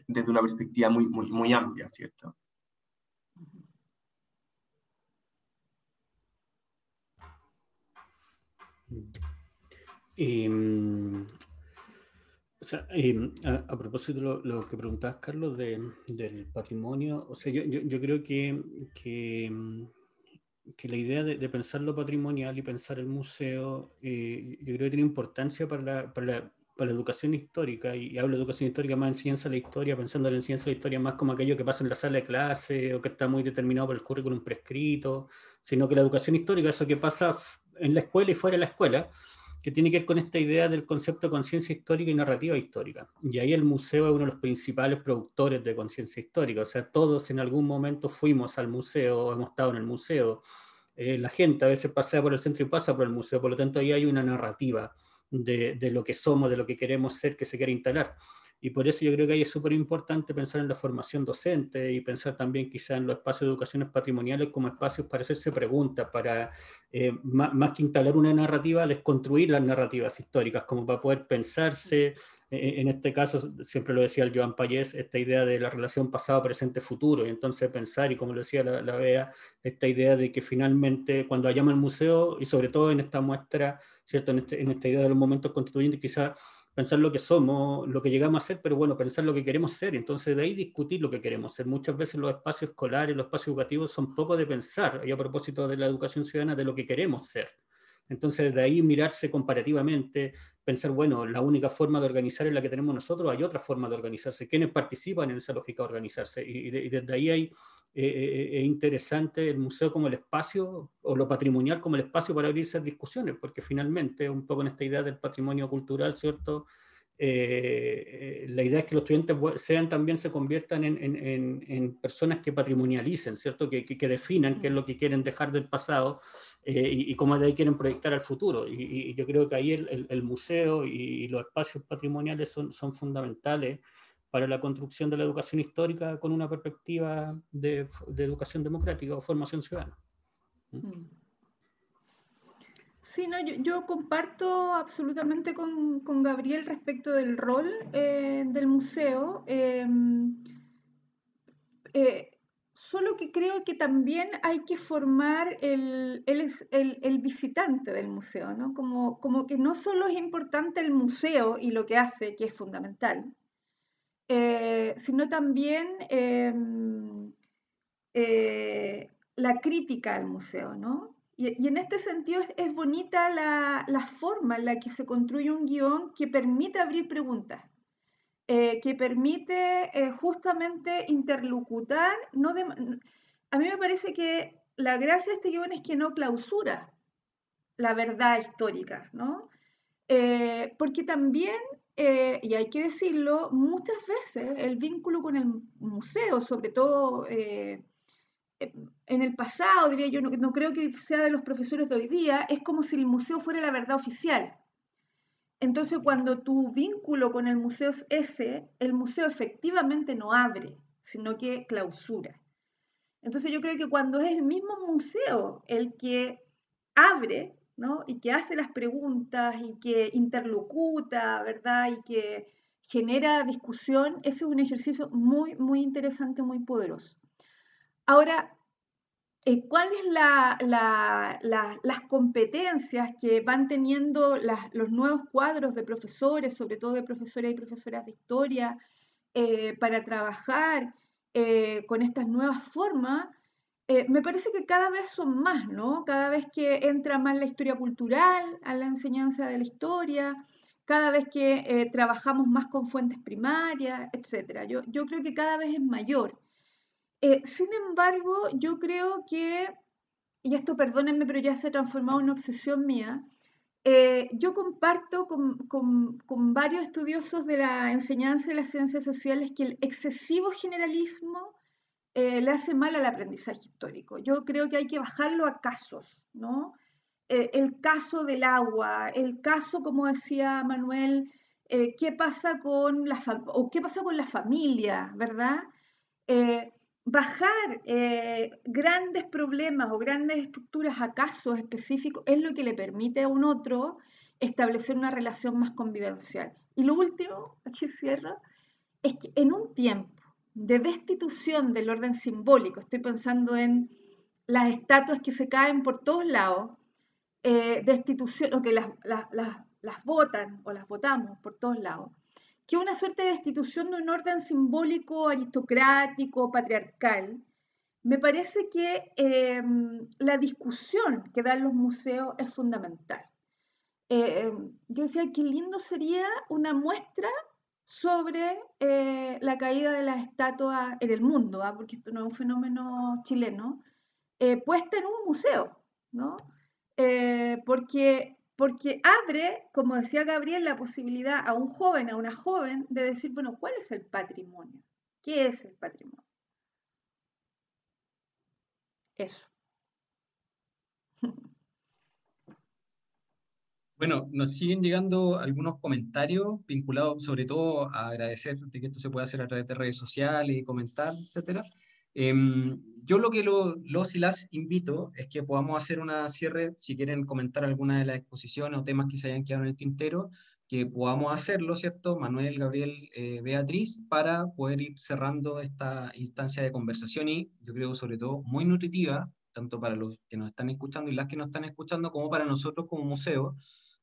desde una perspectiva muy, muy, muy amplia, ¿cierto? Em, em, a, propósito de lo, que preguntabas, Carlos, del patrimonio, o sea, yo, yo, creo que, que, em, que, la idea de, pensar lo patrimonial y pensar el museo, eh, yo creo que tiene importancia para la, para la, para la educación histórica, y, hablo de educación histórica más en ciencia de la historia, pensando en ciencia de la historia más como aquello que pasa en la sala de clase o que está muy determinado por el currículum prescrito, sino que la educación histórica, eso que pasa en la escuela y fuera de la escuela, que tiene que ver con esta idea del concepto de conciencia histórica y narrativa histórica. Y ahí el museo es uno de los principales productores de conciencia histórica, o sea, todos en algún momento fuimos al museo, hemos estado en el museo, eh, la gente a veces pasea por el centro y pasa por el museo, por lo tanto ahí hay una narrativa de, lo que somos, de lo que queremos ser, que se quiere instalar. Y por eso yo creo que ahí es súper importante pensar en la formación docente y pensar también quizá en los espacios de educación patrimoniales como espacios para hacerse preguntas, para eh, más, que instalar una narrativa, desconstruir las narrativas históricas, como para poder pensarse, eh, en este caso, siempre lo decía el Joan Payés, esta idea de la relación pasado, presente, futuro, y entonces pensar, y como lo decía la, la Bea, esta idea de que finalmente cuando vayamos al museo, y sobre todo en esta muestra, ¿cierto? En, este, en esta idea de los momentos constituyentes, quizá pensar lo que somos, lo que llegamos a ser, pero bueno, pensar lo que queremos ser, entonces de ahí discutir lo que queremos ser. Muchas veces los espacios escolares, los espacios educativos son poco de pensar, y a propósito de la educación ciudadana, de lo que queremos ser. Entonces, de ahí mirarse comparativamente, pensar, bueno, la única forma de organizar es la que tenemos nosotros, hay otra forma de organizarse. ¿Quiénes participan en esa lógica de organizarse? Y, desde ahí hay, eh, eh, es interesante el museo como el espacio, o lo patrimonial como el espacio para abrir esas discusiones, porque finalmente, un poco en esta idea del patrimonio cultural, ¿cierto? Eh, la idea es que los estudiantes sean también se conviertan en, en, en personas que patrimonialicen, ¿cierto? Que, que, que, definan qué es lo que quieren dejar del pasado eh, y, cómo de ahí quieren proyectar al futuro. Y, yo creo que ahí el, el, museo y, los espacios patrimoniales son, son, fundamentales para la construcción de la educación histórica con una perspectiva de, de educación democrática o formación ciudadana. ¿Mm? Mm. Sí, no, yo, yo comparto absolutamente con, con, Gabriel respecto del rol eh, del museo. Em, eh, Solo que creo que también hay que formar el, el, visitante del museo, ¿no? Como, como, que no solo es importante el museo y lo que hace, que es fundamental, eh, sino también em, eh, la crítica al museo, ¿no? Y, en este sentido es, bonita la, forma en la que se construye un guion que permite abrir preguntas. Eh, que permite eh, justamente interlocutar. No a mí me parece que la gracia de este guion es que no clausura la verdad histórica, ¿no? Porque también, y hay que decirlo, muchas veces el vínculo con el museo, sobre todo en el pasado, diría yo, no creo que sea de los profesores de hoy día, es como si el museo fuera la verdad oficial. Entonces, cuando tu vínculo con el museo es ese, el museo efectivamente no abre, sino que clausura. Entonces, yo creo que cuando es el mismo museo el que abre, ¿no? Y que hace las preguntas y que interlocuta, ¿verdad? Y que genera discusión, ese es un ejercicio muy, muy interesante, muy poderoso. Ahora, eh, cuáles las competencias que van teniendo los nuevos cuadros de profesores, sobre todo de profesores y profesoras de historia, eh, para trabajar eh, con estas nuevas formas, me parece que cada vez son más, ¿no? Cada vez que entra más la historia cultural a la enseñanza de la historia, cada vez que trabajamos más con fuentes primarias, etc. Yo, yo creo que cada vez es mayor. Eh, sin embargo, yo creo que, y esto perdónenme, pero ya se ha transformado en una obsesión mía, eh, yo comparto con, varios estudiosos de la enseñanza y las ciencias sociales que el excesivo generalismo eh, le hace mal al aprendizaje histórico. Yo creo que hay que bajarlo a casos, ¿no? eh, el caso del agua, el caso, como decía Manuel, eh, qué pasa con la o qué pasa con la familia, ¿verdad? Bajar grandes problemas o grandes estructuras a casos específicos es lo que le permite a un otro establecer una relación más convivencial. Y lo último, aquí cierro, es que en un tiempo de destitución del orden simbólico, estoy pensando en las estatuas que se caen por todos lados, eh, destitución, o que las, las, votan o las votamos por todos lados, que una suerte de destitución de un orden simbólico aristocrático, patriarcal, me parece que em, la discusión que dan los museos es fundamental. Eh, yo decía, qué lindo sería una muestra sobre eh, la caída de las estatuas en el mundo, ¿ah? porque esto no es un fenómeno chileno, eh, puesta en un museo, ¿no? porque, porque abre, como decía Gabriel, la posibilidad a un joven, a una joven, de decir, bueno, ¿cuál es el patrimonio? ¿Qué es el patrimonio? Eso. Bueno, nos siguen llegando algunos comentarios vinculados sobre todo a agradecer de que esto se puede hacer a través de redes sociales y comentar, etc. Em, yo lo que los y las invito es que podamos hacer una cierre, si quieren comentar alguna de las exposiciones o temas que se hayan quedado en el tintero, que podamos hacerlo, ¿cierto? Manuel, Gabriel, eh, Beatriz, para poder ir cerrando esta instancia de conversación y yo creo sobre todo muy nutritiva, tanto para los que nos están escuchando y las que nos están escuchando, como para nosotros como museo,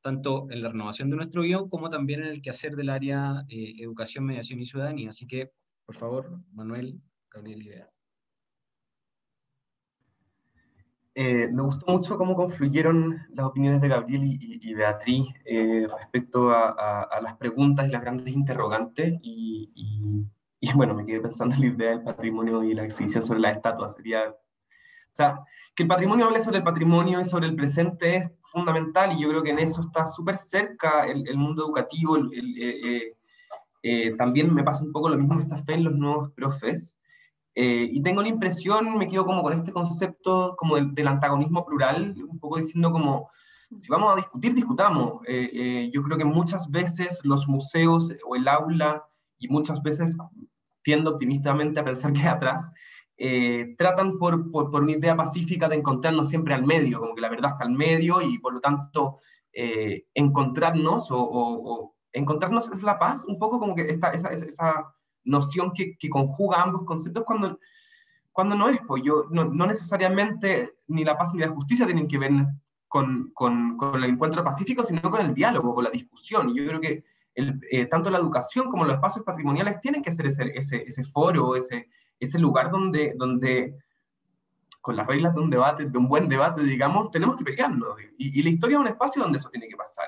tanto en la renovación de nuestro guion como también en el quehacer del área eh, educación, mediación y ciudadanía. Así que, por favor, Manuel, Gabriel y eh, me gustó mucho cómo confluyeron las opiniones de Gabriel y, Beatriz eh, respecto a, las preguntas y las grandes interrogantes. Y, y, bueno, me quedé pensando en la idea del patrimonio y la exhibición sobre las estatuas. Sería sea, que el patrimonio hable sobre el patrimonio y sobre el presente es fundamental y yo creo que en eso está súper cerca el, mundo educativo. El, eh, eh, eh, también me pasa un poco lo mismo esta fe en los nuevos profes. y tengo la impresión, me quedo como con este concepto como del, antagonismo plural, un poco diciendo como, si vamos a discutir, discutamos. yo creo que muchas veces los museos o el aula, y muchas veces tiendo optimistamente a pensar *laughs* que atrás, eh, tratan por, por, una idea pacífica de encontrarnos siempre al medio, como que la verdad está al medio y por lo tanto eh, encontrarnos o, encontrarnos es la paz, un poco como que esta, esa, esa noción que, que, conjuga ambos conceptos cuando, cuando no es, pues yo, no, no, necesariamente ni la paz ni la justicia tienen que ver con, con, con, el encuentro pacífico, sino con el diálogo, con la discusión. Y yo creo que el, eh, tanto la educación como los espacios patrimoniales tienen que ser ese, ese, ese foro, ese, ese lugar donde, donde con las reglas de un debate, de un buen debate, digamos, tenemos que pelearnos. Y, la historia es un espacio donde eso tiene que pasar.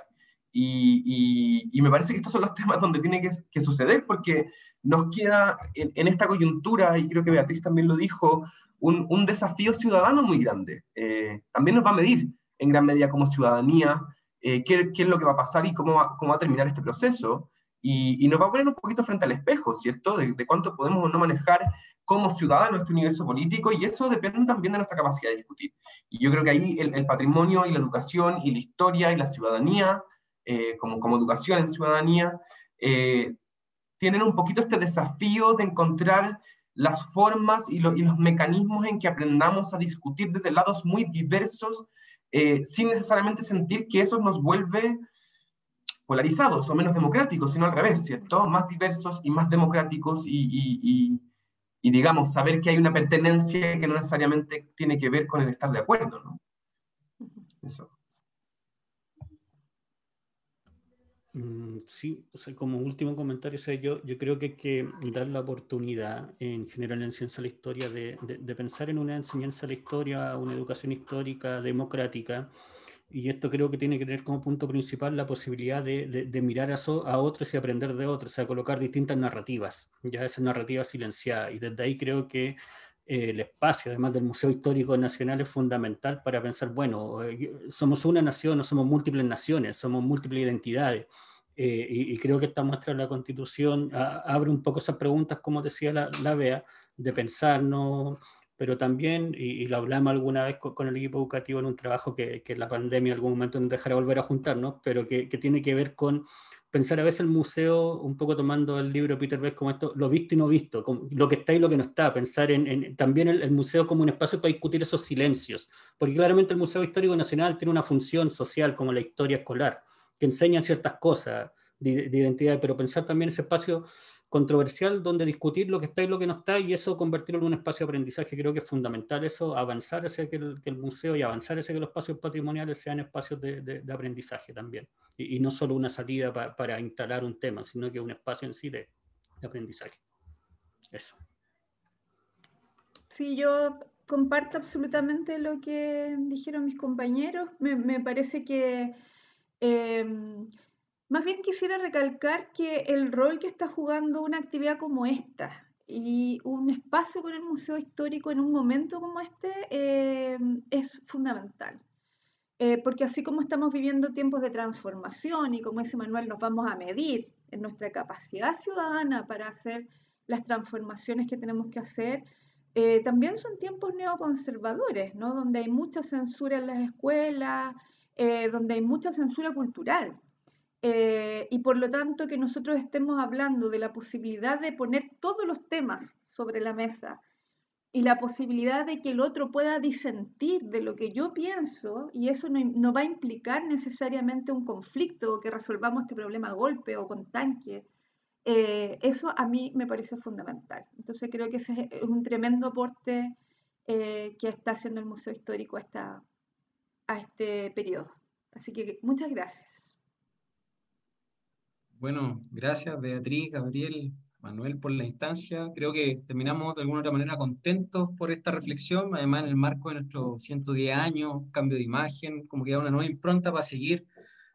Y, y, me parece que estos son los *laughs* temas donde tiene que, suceder, porque nos queda en, esta coyuntura, y creo que Beatriz también lo dijo, un, un desafío ciudadano muy grande. Eh, también nos va a medir en gran medida como ciudadanía eh, qué, qué, es lo que va a pasar y cómo cómo va a terminar este proceso. Y, y, nos va a poner un poquito frente al espejo, ¿cierto? De, de, cuánto podemos o no manejar como ciudadanos este universo político y eso depende también de nuestra capacidad de discutir. Y yo creo que ahí el, patrimonio y la educación y la historia y la ciudadanía, eh, como, como educación en ciudadanía, eh, tienen un poquito este desafío de encontrar las formas y, y, los mecanismos en que aprendamos a discutir desde lados muy diversos, eh, sin necesariamente sentir que eso nos vuelve polarizados o menos democráticos, sino al revés, ¿cierto? Más diversos y más democráticos y, y digamos, saber que hay una pertenencia que no necesariamente tiene que ver con el estar de acuerdo, ¿no? Eso. Mm, sí, o sea, como último comentario, o yo, yo creo que hay que dar la oportunidad en general en ciencia de la historia de, de pensar en una enseñanza de la historia, una educación histórica democrática, y esto creo que tiene que tener como punto principal la posibilidad de, mirar a, a, otros y aprender de otros, o sea, colocar distintas narrativas, ya esa narrativa silenciada. Y desde ahí creo que eh, el espacio, además del Museo Histórico Nacional, es fundamental para pensar, bueno, eh, somos una nación, no somos múltiples naciones, somos múltiples identidades. Eh, y, creo que esta muestra de la Constitución abre un poco esas preguntas, como decía la, la Bea, de pensarnos pero también, y, lo hablamos alguna vez con, el equipo educativo en un trabajo que, que la pandemia en algún momento nos dejará volver a juntarnos, pero que, que, tiene que ver con pensar a veces el museo, un poco tomando el libro de Peter Beck como esto, lo visto y no visto, lo que está y lo que no está, pensar en, también el, museo como un espacio para discutir esos silencios, porque claramente el Museo Histórico Nacional tiene una función social como la historia escolar, que enseña ciertas cosas de, de identidad, pero pensar también ese espacio controversial donde discutir lo que está y lo que no está y eso convertirlo en un espacio de aprendizaje. Creo que es fundamental eso, avanzar hacia que el, museo y avanzar hacia que los espacios patrimoniales sean espacios de, aprendizaje también. Y, no solo una salida para instalar un tema, sino que un espacio en sí de, aprendizaje. Eso. Sí, yo comparto absolutamente lo que dijeron mis compañeros. Me, parece que... Eh, más bien quisiera recalcar que el rol que está jugando una actividad como esta y un espacio con el Museo Histórico en un momento como este eh, es fundamental. Eh, porque así como estamos viviendo tiempos de transformación y como ese Manuel nos vamos a medir en nuestra capacidad ciudadana para hacer las transformaciones que tenemos que hacer, eh, también son tiempos neoconservadores, ¿no? donde hay mucha censura en las escuelas, donde hay mucha censura cultural. Eh, y por lo tanto que nosotros estemos hablando de la posibilidad de poner todos los temas sobre la mesa y la posibilidad de que el otro pueda disentir de lo que yo pienso y eso no, va a implicar necesariamente un conflicto o que resolvamos este problema a golpe o con tanque. Eh, eso a mí me parece fundamental. Entonces creo que ese es un tremendo aporte eh, que está haciendo el Museo Histórico a, a este periodo. Así que muchas gracias. Bueno, gracias Beatriz, Gabriel, Manuel por la instancia. Creo que terminamos de alguna otra manera contentos por esta reflexión, además en el marco de nuestros 110 años, cambio de imagen, como que da una nueva impronta para seguir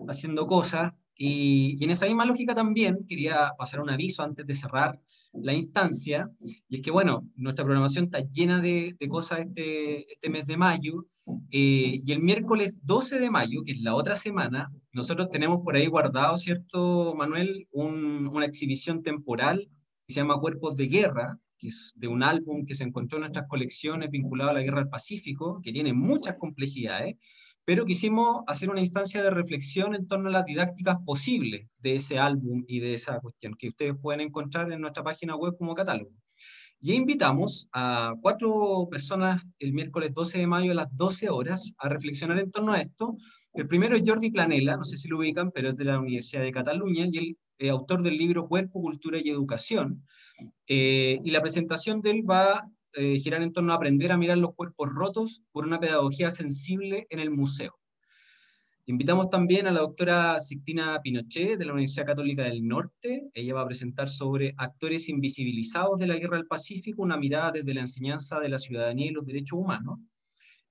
haciendo cosas. Y en esa misma lógica también quería pasar un aviso antes de cerrar la instancia, y es que, bueno, nuestra programación está llena de, cosas este, este mes de mayo, eh, y el miércoles 12 de mayo, que es la otra semana, nosotros tenemos por ahí guardado, ¿cierto, Manuel? una exhibición temporal que se llama Cuerpos de Guerra, que es de un álbum que se encontró en nuestras colecciones vinculado a la Guerra del Pacífico, que tiene muchas complejidades, pero quisimos hacer una instancia de reflexión en torno a las didácticas posibles de ese álbum y de esa cuestión, que ustedes pueden encontrar en nuestra página web como catálogo. Y invitamos a cuatro personas el miércoles 12 de mayo a las 12 horas a reflexionar en torno a esto. El primero es Jordi Planella, no sé si lo ubican, pero es de la Universidad de Cataluña y el eh, autor del libro Cuerpo, Cultura y Educación. Eh, y la presentación de él va eh, girar en torno a aprender a mirar los cuerpos rotos por una pedagogía sensible en el museo. Invitamos también a la doctora Sictina Pinochet de la Universidad Católica del Norte. Ella va a presentar sobre actores invisibilizados de la Guerra del Pacífico, una mirada desde la enseñanza de la ciudadanía y los derechos humanos.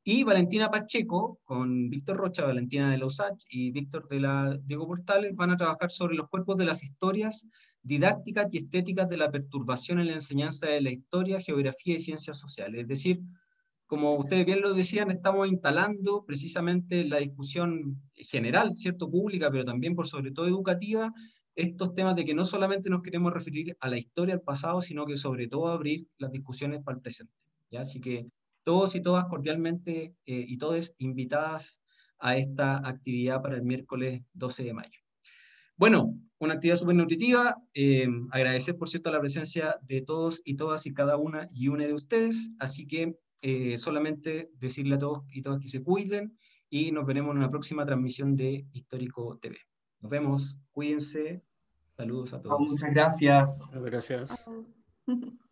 Y Valentina Pacheco, con Víctor Rocha, Valentina de Lausach y Víctor de la Diego Portales, van a trabajar sobre los cuerpos de las historias didácticas y estéticas de la perturbación en la enseñanza de la historia, geografía y ciencias sociales. Es decir, como ustedes bien lo decían, estamos instalando precisamente la discusión general, ¿cierto? Pública, pero también por sobre todo educativa, estos temas de que no solamente nos queremos referir a la historia, al pasado, sino que sobre todo abrir las discusiones para el presente. ¿ya? Así que todos y todas cordialmente eh, y todas invitadas a esta actividad para el miércoles 12 de mayo. Bueno, una actividad súper nutritiva. Eh, agradecer, por cierto, la presencia de todos y todas y cada una y una de ustedes. Así que eh, solamente decirle a todos y todas que se cuiden y nos veremos en una próxima transmisión de Histórico TV. Nos vemos, cuídense. Saludos a todos. Muchas gracias. Gracias. *laughs*